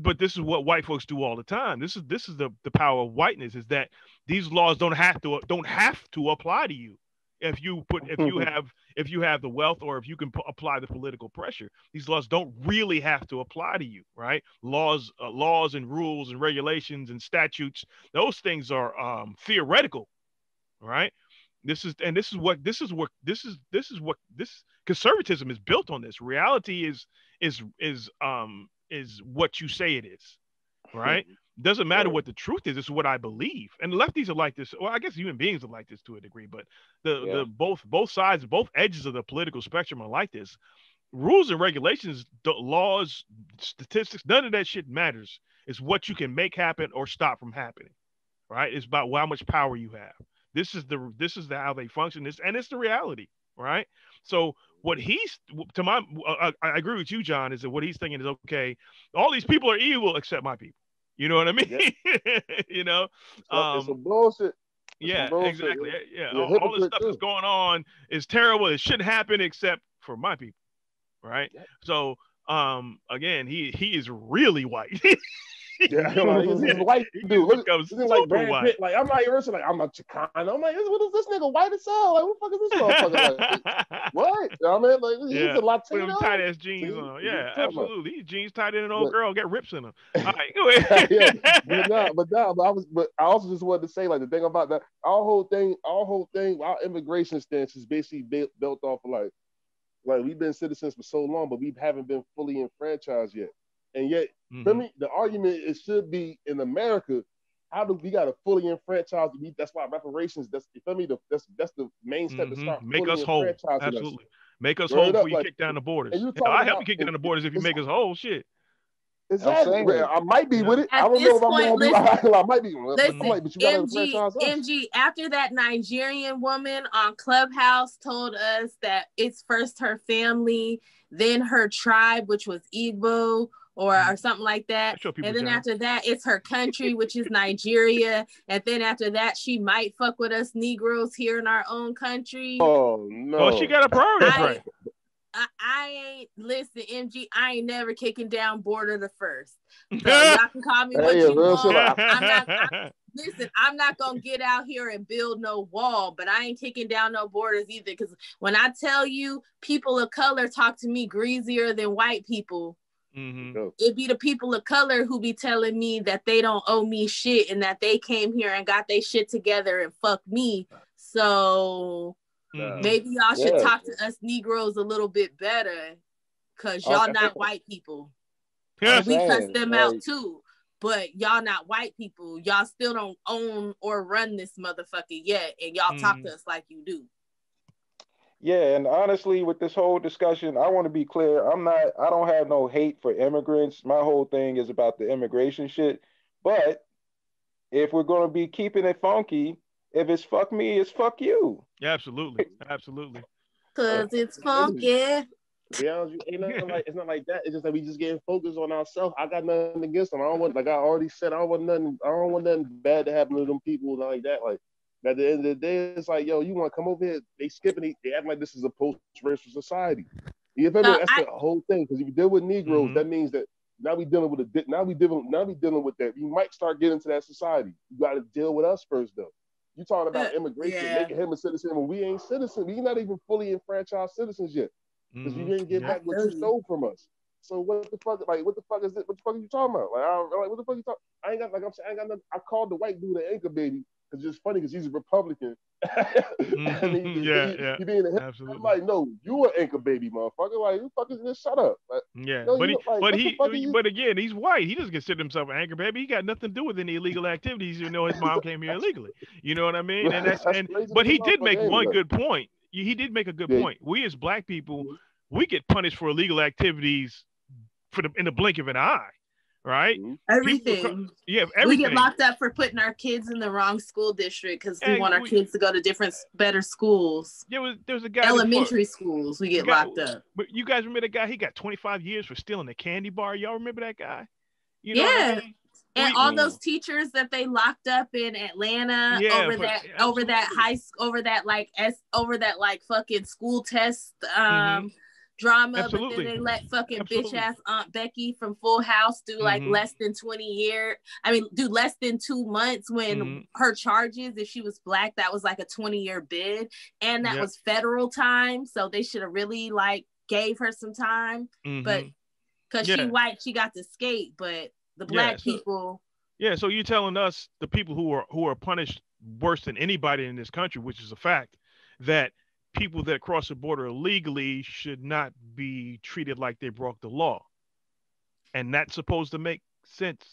but this is what white folks do all the time. This is this is the the power of whiteness is that these laws don't have to don't have to apply to you if you put if you have if you have the wealth or if you can p- apply the political pressure. These laws don't really have to apply to you, right? Laws uh, laws and rules and regulations and statutes those things are um, theoretical, right? This is and this is what this is what this is this is what this conservatism is built on. This reality is is is um is what you say it is, right? Doesn't matter what the truth is. It's what I believe. And lefties are like this. Well, I guess human beings are like this to a degree, but the Yeah. the both both sides, both edges of the political spectrum are like this. Rules and regulations, the laws, statistics, none of that shit matters. It's what you can make happen or stop from happening, right? It's about how much power you have. This is the this is the how they function. This and it's the reality, right? So what he's to my I, I agree with you, Jon, is that what he's thinking is okay. All these people are evil except my people. You know what I mean? you know, So it's um, some bullshit. It's yeah, bullshit. exactly. Yeah, You're all, all this stuff too. that's going on is terrible. It shouldn't happen except for my people, right? So, um, again, he he is really white. Yeah, like, he's, he's a white dude. Look, this is like Brad white. Pitt. Like I'm not even like I'm a Chicano. I'm like, what is this nigga white as hell? Like, what the fuck is this motherfucker? Like, know what I mean, like he's yeah, a Latino. Them tight ass jeans See? on. Yeah, absolutely. These jeans tighter in an old But- girl. Get rips in them. All right, go ahead. yeah, but no, but no, but I was, but I also just wanted to say, like, the thing about that, our whole thing, our whole thing, our immigration stance is basically built, built off of like, like we've been citizens for so long, but we haven't been fully enfranchised yet, and yet, for Mhm. me, the argument it should be in America. How do we got to fully enfranchise? We, that's why reparations. That's you feel me. The, that's that's the main step to Mhm. start. Make us whole. Absolutely. us. Absolutely. Make us whole up, before you like- kick down the borders. Hell, I talking help you kick down the borders if you make us whole. Shit. Exactly. saying. I might be with it. At I don't this know if I'm point, gonna be listen- like, I might be. Listen, I might, but you MG. MG, after that Nigerian woman on Clubhouse told us that it's first her family, then her tribe, which was Igbo or, mm-hmm. or something like that. And then down. after that, it's her country, which is Nigeria. And then after that, she might fuck with us Negroes here in our own country. Oh no. Well, she got a priority, I- right? I, I ain't listen, MG. I ain't never kicking down border the first. So y'all can call me what Hey, you want. I- I'm not. I'm, listen, I'm not gonna get out here and build no wall, but I ain't kicking down no borders either. Because when I tell you, people of color talk to me greasier than white people. Mm-hmm. It be the people of color who be telling me that they don't owe me shit and that they came here and got their shit together and fuck me. So Mhm. maybe y'all should Yeah. talk to us Negroes a little bit better, cause y'all Okay. not white people. Yeah. And we cuss saying, them out too. But y'all not white people. Y'all still don't own or run this motherfucker yet, and y'all talk Mhm. to us like you do. Yeah, and honestly, with this whole discussion, I want to be clear. I'm not. I don't have no hate for immigrants. My whole thing is about the immigration shit. But if we're gonna be keeping it funky, if it's fuck me, it's fuck you. Yeah, absolutely, absolutely. Cause it's funky. Yeah, be honest, with you, ain't nothing like it's not like that. It's just that we just getting focused on ourselves. I got nothing against them. I don't want, like I already said, I don't want nothing. I don't want nothing bad to happen to them people like that. Like at the end of the day, it's like, yo, you want to come over here? They skipping it. They act like this is a post-racial society. You feel me? That's I- the whole thing. Because if you deal with Negroes, Mhm. that means that now we dealing with a di- now we dealing now we dealing with that. We might start getting to that society. You got to deal with us first, though. You talking about Uh, immigration, yeah. making him a citizen when we ain't citizens. We not even fully enfranchised citizens yet because you Mhm. didn't get Yeah. back what you stole from us. So what the fuck? Like what the fuck is it? What the fuck are you talking about? Like, I like what the fuck you talking? I ain't got like I'm saying I ain't got nothing. I called the white dude an anchor baby it's funny because he's a Republican. and he, Mhm. Yeah, he, yeah. he being a Absolutely. I'm like, no, you an anchor baby, motherfucker. Like you fucking just shut up. Like, Yeah, No, but he, like, but he, you- but again, he's white. He doesn't consider himself an anchor baby. He got nothing to do with any illegal activities. You know, his mom came here illegally. You know what I mean? And that's That's and but he did make one good point. He he did make a good Yeah. point. We as black people, we get punished for illegal activities for the in the blink of an eye, right? Mm-hmm. Everything. Yeah, We get locked up for putting our kids in the wrong school district because we Hey, want our we- kids to go to different, better schools. There was there was a guy Elementary schools, we get guy- locked up. But you guys remember that guy? He got 25 years for stealing a candy bar. Y'all remember that guy? You know what I Yeah. mean? And We- all those teachers that they locked up in Atlanta Yeah, over but- that over that high sc- over that like s over that like fucking school test um drama, but Mm-hmm. Then they let fucking Absolutely. bitch ass Aunt Becky from Full House do like Mhm. less than 20 year. I mean, do less than two months when Mhm. her charges, if she was black, that was like a 20 year bid. And that Yep. was federal time. So they should have really like gave her some time. But Mhm. because Yeah. she white, she got to skate. But the Yeah, black so- people Yeah, so you're telling us the people who are who are punished worse than anybody in this country, which is a fact, that people that cross the border illegally should not be treated like they broke the law. And that's supposed to make sense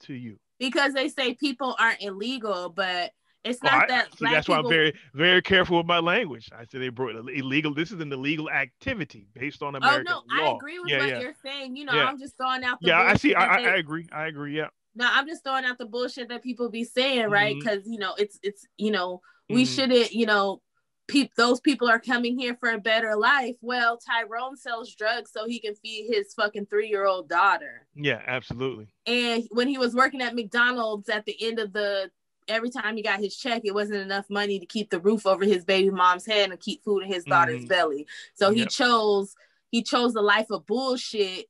to you. because they say people aren't illegal, but it's Oh, not I- that see, black that's why I'm very, very careful with my language. I say they broke illegal. This is an illegal activity based on American law. oh no, law. I agree with yeah, what yeah. you're saying. You know, Yeah. I'm just throwing out the Yeah, I see. I, they- I agree. I agree. Yeah. No, I'm just throwing out the bullshit that people be saying, right? Because you know, it's it's you know, we Mhm. shouldn't, you know, peop those people are coming here for a better life. Well, Tyrone sells drugs so he can feed his fucking three year old daughter. Yeah, absolutely. And when he was working at McDonald's at the end of the every time he got his check, it wasn't enough money to keep the roof over his baby mom's head and keep food in his daughter's Mhm. belly. So he Yep. chose he chose the life of bullshit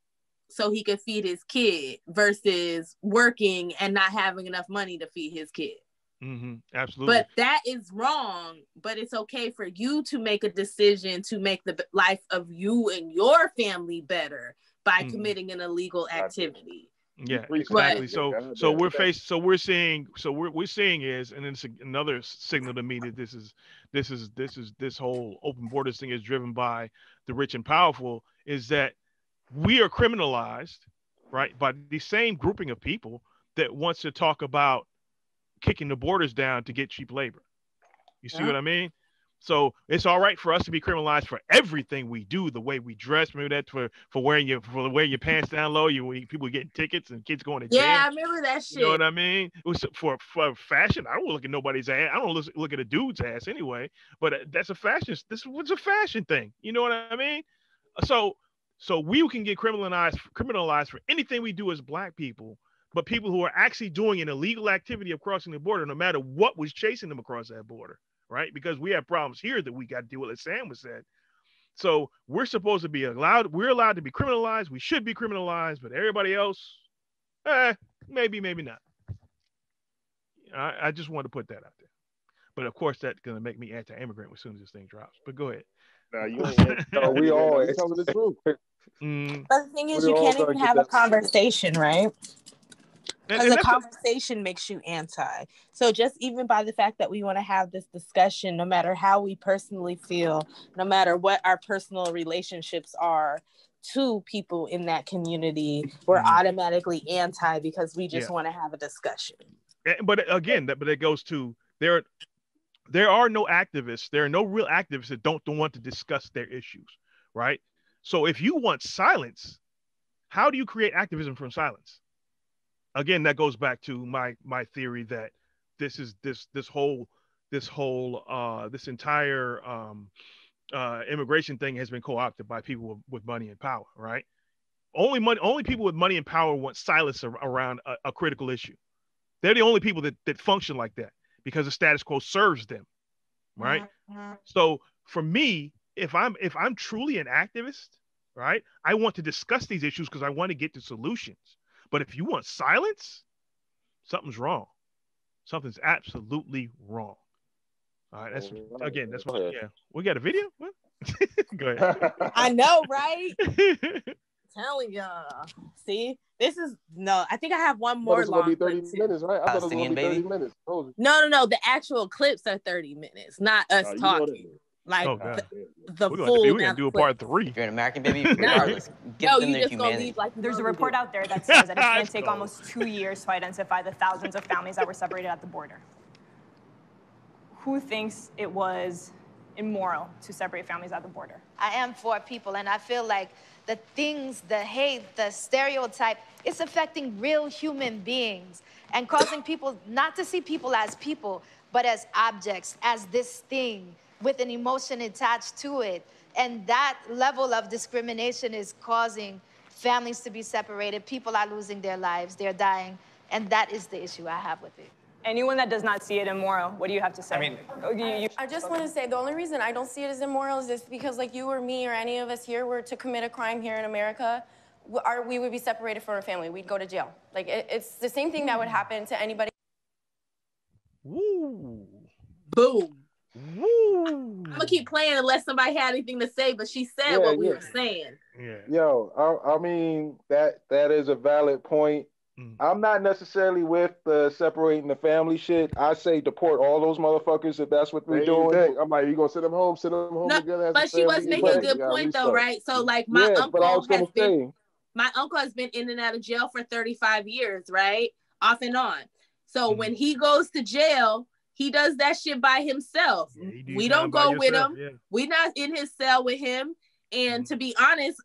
so he could feed his kid versus working and not having enough money to feed his kid. Hmm Absolutely. But that is wrong. But it's okay for you to make a decision to make the life of you and your family better by Mhm. committing an illegal activity. Yeah, exactly. speech. So, so we're faced. So we're seeing. So we're we're seeing is, and it's another signal to me that this is this is this is this whole open borders thing is driven by the rich and powerful. Is that we are criminalized, right, by the same grouping of people that wants to talk about kicking the borders down to get cheap labor. You see Yeah. what I mean? So it's all right for us to be criminalized for everything we do, the way we dress. Maybe that's for for wearing your for the wearing your pants down low. You people getting tickets and kids going to jail. Yeah, I remember that shit. You know what I mean? It was for for fashion. I don't look at nobody's ass. I don't look, look at a dude's ass anyway. But uh, that's a fashion. This was a fashion thing. You know what I mean? So so we can get criminalized criminalized for anything we do as black people. But people who are actually doing an illegal activity of crossing the border, no matter what was chasing them across that border, right? Because we have problems here that we got to deal with, as Sam was said. So we're supposed to be allowed, we're allowed to be criminalized. We should be criminalized, but everybody else, eh, maybe, maybe not. I, I just want to put that out there. But of course, that's going to make me anti-immigrant as soon as this thing drops. But go ahead. Nah, you no, we all telling the truth. Mm. But the thing is, We you can't even have a conversation, right? Because the that's a- conversation makes you anti. So just even by the fact that we want to have this discussion, no matter how we personally feel, no matter what our personal relationships are to people in that community, we're mm-hmm. automatically anti because we just Yeah. want to have a discussion. But again, that but it goes to there. There are no activists. There are no real activists that don't, don't want to discuss their issues, right? So if you want silence, how do you create activism from silence? Again, that goes back to my my theory that this is this this whole this whole uh this entire um uh immigration thing has been co-opted by people with, with money and power, right? Only money only people with money and power want silence ar- around a, a critical issue. They're the only people that, that function like that because the status quo serves them, right? So for me, if I'm if I'm truly an activist, right, I want to discuss these issues because I want to get to solutions. But if you want silence, something's wrong. Something's absolutely wrong. All right, that's again. That's what. Yeah, we got a video. What? Go ahead. I know, right? Telling y'all. See, this is no. I think I have one more it was gonna long. be 30 clip, minutes, right? I thought it was gonna be 30 baby. minutes. No, no, no. The actual clips are 30 minutes, not us you know talking. Like Oh, the, the We're gonna full. do, we're gonna do a part clips. three. If you're an American baby, regardless, give No, them you their just gonna humanity. leave like There's a report out there that says that it's gonna take go. almost two years to identify the thousands of families that were separated at the border. Who thinks it was immoral to separate families at the border? I am for people, and I feel like the things, the hate, the stereotype, it's affecting real human beings and causing people not to see people as people, but as objects, as this thing with an emotion attached to it. And that level of discrimination is causing families to be separated. People are losing their lives, they're dying. And that is the issue I have with it. Anyone that does not see it immoral, what do you have to say? I mean- Oh, you- you- I just want to say the only reason I don't see it as immoral is just because, like you or me or any of us here were to commit a crime here in America, our, we would be separated from our family. We'd go to jail. Like it, it's the same thing that would happen to anybody. Woo. Boom. Woo. I'm gonna keep playing unless somebody had anything to say, but she said Yeah, what we yeah. were saying. Yeah. Yo, I, I mean that that is a valid point. Mm. I'm not necessarily with the separating the family shit. I say deport all those motherfuckers if that's what There we're doing. think. I'm like, you gonna send them home, send them home No, together as but a she was family? making a good point though, restart. right? So like my yeah, uncle has been say, my uncle has been in and out of jail for 35 years, right? Off and on. So Mm-hmm. when he goes to jail, he does that shit by himself. Yeah, do we don't by go with yourself, him. yeah. Mm-hmm. we not in his cell with him. And to be honest,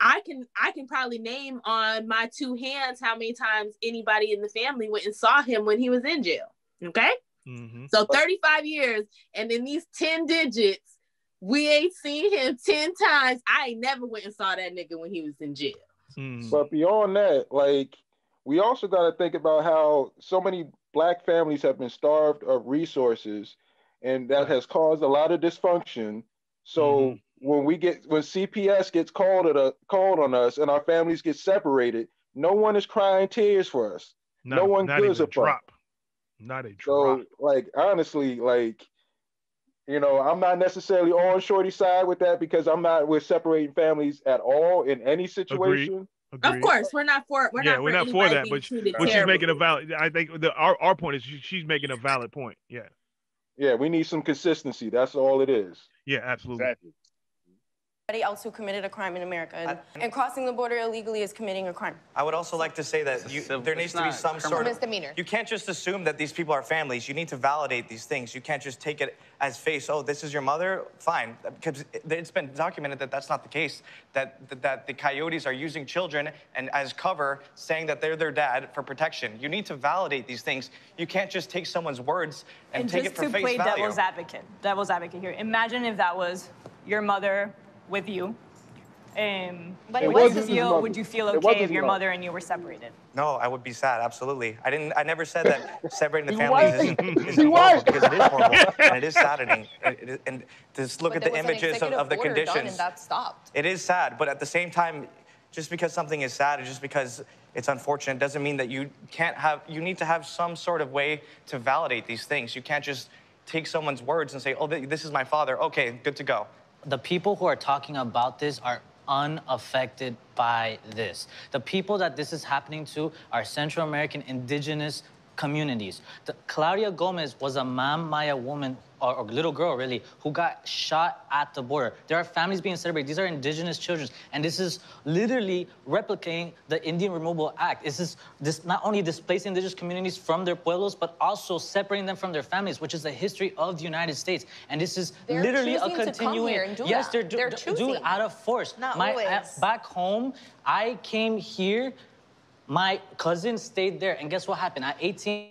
I can I can probably name on my two hands how many times anybody in the family went and saw him when he was in jail. Okay? Mhm. So 35 years, and in these 10 digits, we ain't seen him 10 times. I ain't never went and saw that nigga when he was in jail. Mm. but beyond that, like we also got to think about how so many black families have been starved of resources, and that has caused a lot of dysfunction. So Mm-hmm. when we get when CPS gets called at a, called on us and our families get separated, no one is crying tears for us. Not, no one gives a fuck. drop. Not a drop. So, like, honestly, like, you know, I'm not necessarily on Shorty's side with that because I'm not with separating families at all in any situation. Of Agreed. course, we're not for we're yeah, not we're for not for that, but, treated but she's making a valid. I think the our, our point is she, she's making a valid point. Yeah, Yeah, we need some consistency. That's all it is. yeah, absolutely. Exactly. Else who committed a crime in America. And, and crossing the border illegally is committing a crime. I would also like to say that you, there needs to be some criminal. sort of Misdemeanor. You can't just assume that these people are families. You need to validate these things. You can't just take it as face. Oh, this is your mother. Fine, because it- it's been documented that that's not the case. That that, that the coyotes are using children and as cover, saying that they're their dad for protection. You need to validate these things. You can't just take someone's words and, And take just it for to play devil's advocate, devil's advocate here. Imagine if that was your mother with you. Um, But it would wasn't you feel would you feel okay if your mother. mother and you were separated? No, I would be sad. Absolutely. I didn't. I never said that separating the He families isn't, isn't horrible because it is horrible and it is saddening. And, it is- and just look But at the there was an images of, of the order done conditions. and that stopped. It is sad, but at the same time, just because something is sad or just because it's unfortunate doesn't mean that you can't have. You need to have some sort of way to validate these things. You can't just take someone's words and say, "Oh, this is my father." Okay, good to go. The people who are talking about this are unaffected by this. The people that this is happening to are Central American indigenous communities. The, Claudia Gomez was a Maya woman or, or little girl really who got shot at the border. There are families being celebrated. These are indigenous children, and this is literally replicating the Indian Removal Act. This is this not only displacing indigenous communities from their pueblos, but also separating them from their families, which is the history of the United States. And this is They're literally a choosing to come continuing. here and do yes, they're, do, They're doing out of force. Not My always. at- back home, I came here. My cousin stayed there, and guess what happened? At 18,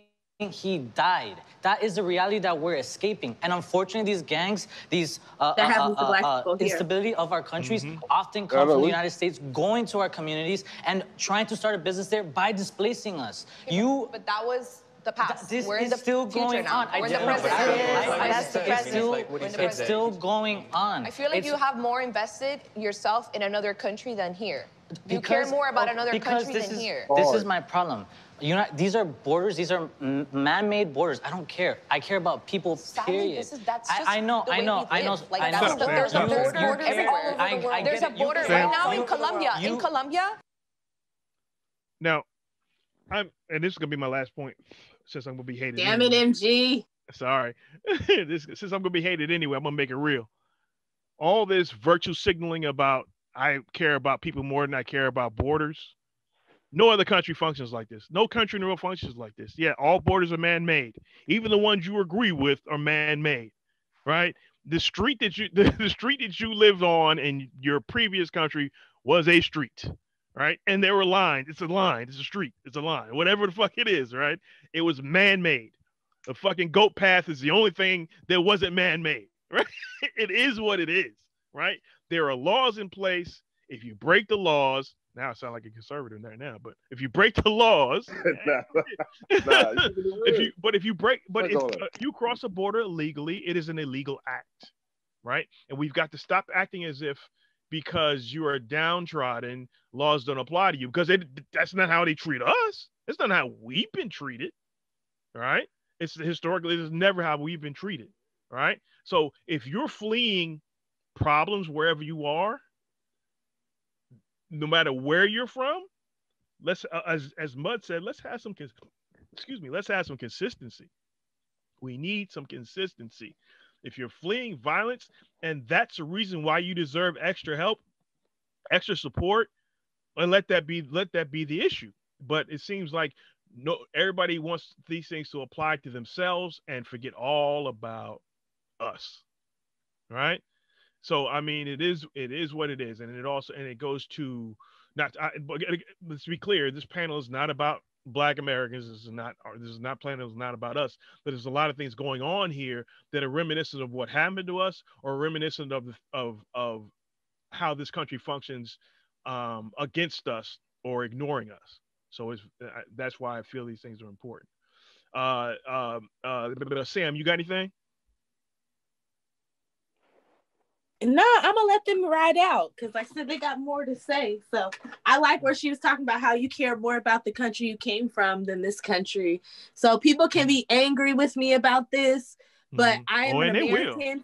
he died. That is the reality that we're escaping. And unfortunately, these gangs, these uh, That uh, uh, uh, instability of our countries Mm-hmm. often come know, from the United States, going to our communities and trying to start a business there by displacing us. You But that was the past. this We're in is the still going now. on. I We're in the do- present. I- I- I- That's the it's present. still, We're in the it's present. still going on. I feel like It's- you have more invested yourself in another country than here. You care more about another country than is, here. This is my problem. You know, these are borders. These are man-made borders. I don't care. I care about people. Sadly, Period. this is- that's I- just I, know. the I know. we I know. Like, I know. that's the- there's a border everywhere over the I- world. I get There's a border right now in Colombia. you- In Colombia, Now, I'm, and this is gonna be my last point, since I'm gonna be hated. Damn it. MG. Sorry, this, since I'm gonna be hated anyway, I'm gonna make it real. All this virtue signaling about I care about people more than I care about borders. No other country functions like this. No country in the world functions like this. Yeah, all borders are man-made. Even the ones you agree with are man-made, right? The street that you the, the street that you lived on in your previous country was a street, right? And there were lines. It's a line. It's a street. It's a line. Whatever the fuck it is, right? It was man-made. The fucking goat path is the only thing that wasn't man-made, right? it is what it is, right? There are laws in place. If you break the laws, now I sound like a conservative there now, but if you break the laws, if you but if you break but if uh, you cross a border illegally, it is an illegal act, right? And we've got to stop acting as if because you are downtrodden, laws don't apply to you because it, that's not how they treat us. That's not how we've been treated, right? It's historically it's never how we've been treated, right? So if you're fleeing problems wherever you are, no matter where you're from, let's uh, as as Mud said, let's have some excuse me, let's have some consistency. We need some consistency. If you're fleeing violence and that's the reason why you deserve extra help, extra support, and let that be let that be the issue. But it seems like no everybody wants these things to apply to themselves and forget all about us. Right? So I mean, it is it is what it is, and it also and it goes to not. I, let's be clear: this panel is not about Black Americans. This is not. This is not panel is not about us. But there's a lot of things going on here that are reminiscent of what happened to us, or reminiscent of of of how this country functions um, against us or ignoring us. So it's that's why I feel these things are important. Uh, um, uh, Sam, you got anything? No, I'm gonna let them ride out because I said they got more to say. So I like where she was talking about how you care more about the country you came from than this country. So people can be angry with me about this, but I am Oh, an and they will. American.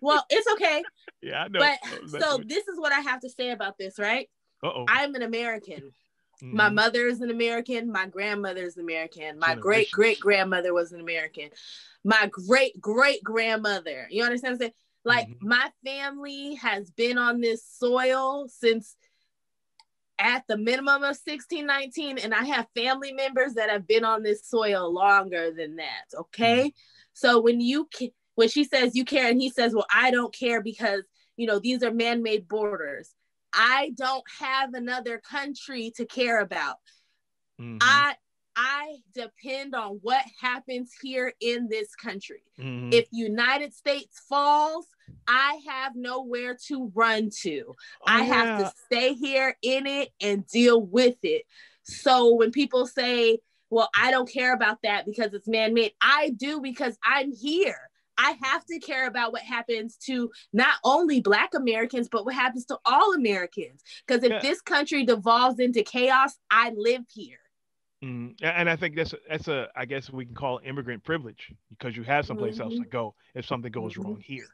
well, it's okay. Yeah, I know. But Uh, so this is what I have to say about this, right? Uh-oh. I'm an American. My Mhm. mother is an American. My grandmother is American. My great great grandmother was an American. My great great grandmother, you understand what I'm saying? Like mm-hmm. my family has been on this soil since at the minimum of 16, 19, and I have family members that have been on this soil longer than that. Okay. Mm-hmm. So when you when she says you care and he says, Well, I don't care because you know these are man-made borders. I don't have another country to care about. Mm-hmm. I I depend on what happens here in this country. Mm-hmm. If United States falls, I have nowhere to run to. Oh, I have yeah. to stay here in it and deal with it. So when people say, well, I don't care about that because it's man made, I do because I'm here. I have to care about what happens to not only Black Americans, but what happens to all Americans. Because if yeah. this country devolves into chaos, I live here. Mm, and I think that's that's a I guess we can call immigrant privilege because you have someplace mm-hmm. else to go if something goes mm-hmm. wrong here.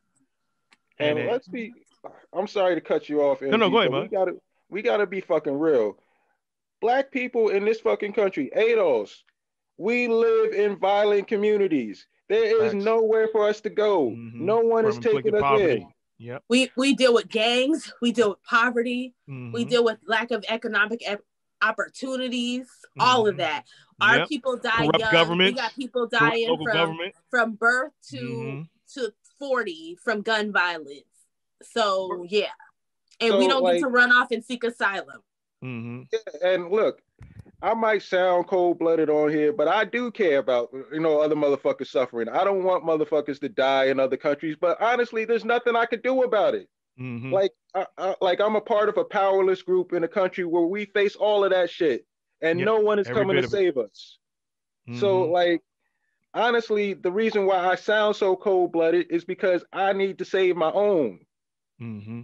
And, and let's be I'm sorry to cut you off. No, no, go ahead, man. We gotta we gotta be fucking real. Black people in this fucking country, ADOS, we live in violent communities. There is nowhere for us to go. Mm-hmm. No one From is taking us poverty. in. Yep. We we deal with gangs. We deal with poverty. Mm-hmm. We deal with lack of economic opportunities, mm-hmm. all of that. Our yep. people die Corrupt young. Government. We got people dying from, government. from birth to mm-hmm. to 40 from gun violence. So yeah. And so, we don't like, get to run off and seek asylum. Mm-hmm. Yeah, and look, I might sound cold blooded on here, but I do care about you know other motherfuckers suffering. I don't want motherfuckers to die in other countries, but honestly, there's nothing I could do about it. Mm-hmm. Like, I, I, like I'm a part of a powerless group in a country where we face all of that shit, and yep. no one is Every coming to save it. us. Mm-hmm. So, like, honestly, the reason why I sound so cold blooded is because I need to save my own. Mm-hmm.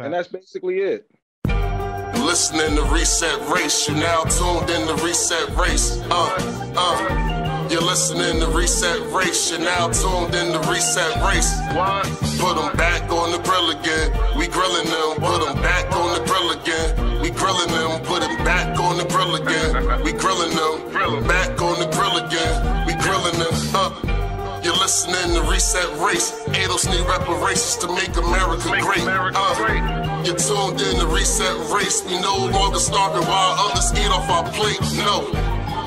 And that's basically it. Listening to Reset Race, you now tuned in to Reset Race. Uh, uh. You're listening to Reset Race. You're now tuned in to Reset Race. What? Put them back on the grill again. We grilling them. Put them back on the grill again. We grilling them. Put them back on the grill again. We grilling them. Back on the grill You're listening to Reset Race. ADOS need reparations to make America great. Uh, you're tuned in to Reset Race. We no longer starving while others eat off our plate. No.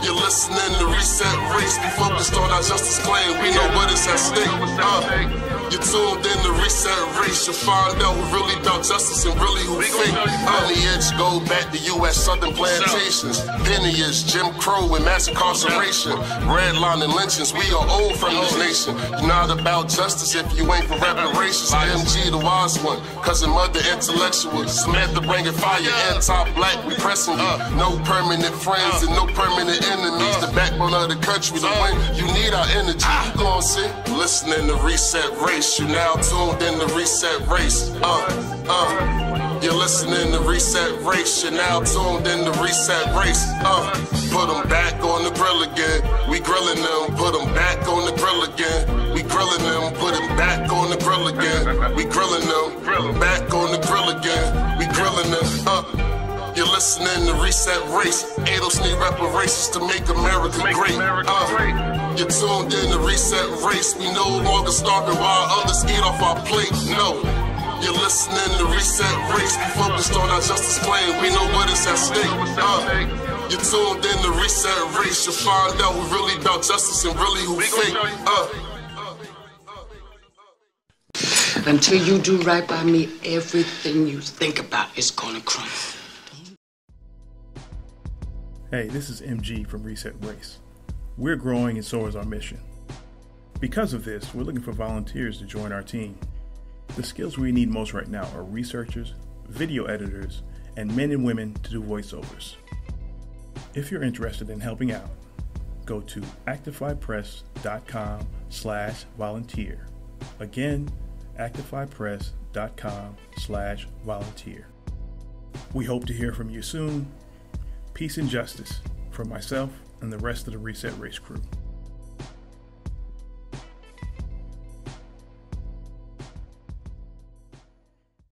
You're listening to Reset Race. We focused on our justice claim. We know what is at stake. Uh. You tuned in to Reset Race, You'll find out who really about justice and really who fake. Lineage go back to U.S. Southern plantations. Lineage, Jim Crow and mass incarceration. Redline and lynchings, we are old from this nation. You're not about justice if you ain't for reparations. MG, the wise one, cousin mother intellectual. Samantha bringing fire, anti-black, we pressing you. No permanent friends and no permanent enemies. The backbone of the country, the win, you need our energy. You gon' see, listening to Reset Race race. You now tuned in the reset race. Uh, uh. You're listening to Reset Race. You're now tuned in the Reset Race. Uh, put them back on the grill again. We grilling them. Put them back on the grill again. We grilling them. Put them back on the grill again. We grilling them. Back on the grill again. We grilling them. Uh. You're listening to Reset Race. ADOS need reparations to make America make great. America uh, great. You're tuned in to Reset Race. We no longer starving while others eat off our plate. No. You're listening to Reset Race. We focused on our justice claim. We know what is at stake. Uh, you're tuned in to Reset Race. You'll find out who really about justice and really who fake. Uh, until you do right by me, everything you think about is gonna crumble. Hey, this is MG from Reset Race. We're growing and so is our mission. Because of this, we're looking for volunteers to join our team. The skills we need most right now are researchers, video editors, and men and women to do voiceovers. If you're interested in helping out, go to actifypress.com slash volunteer. Again, actifypress.com slash volunteer. We hope to hear from you soon Peace and justice for myself and the rest of the Reset Race crew.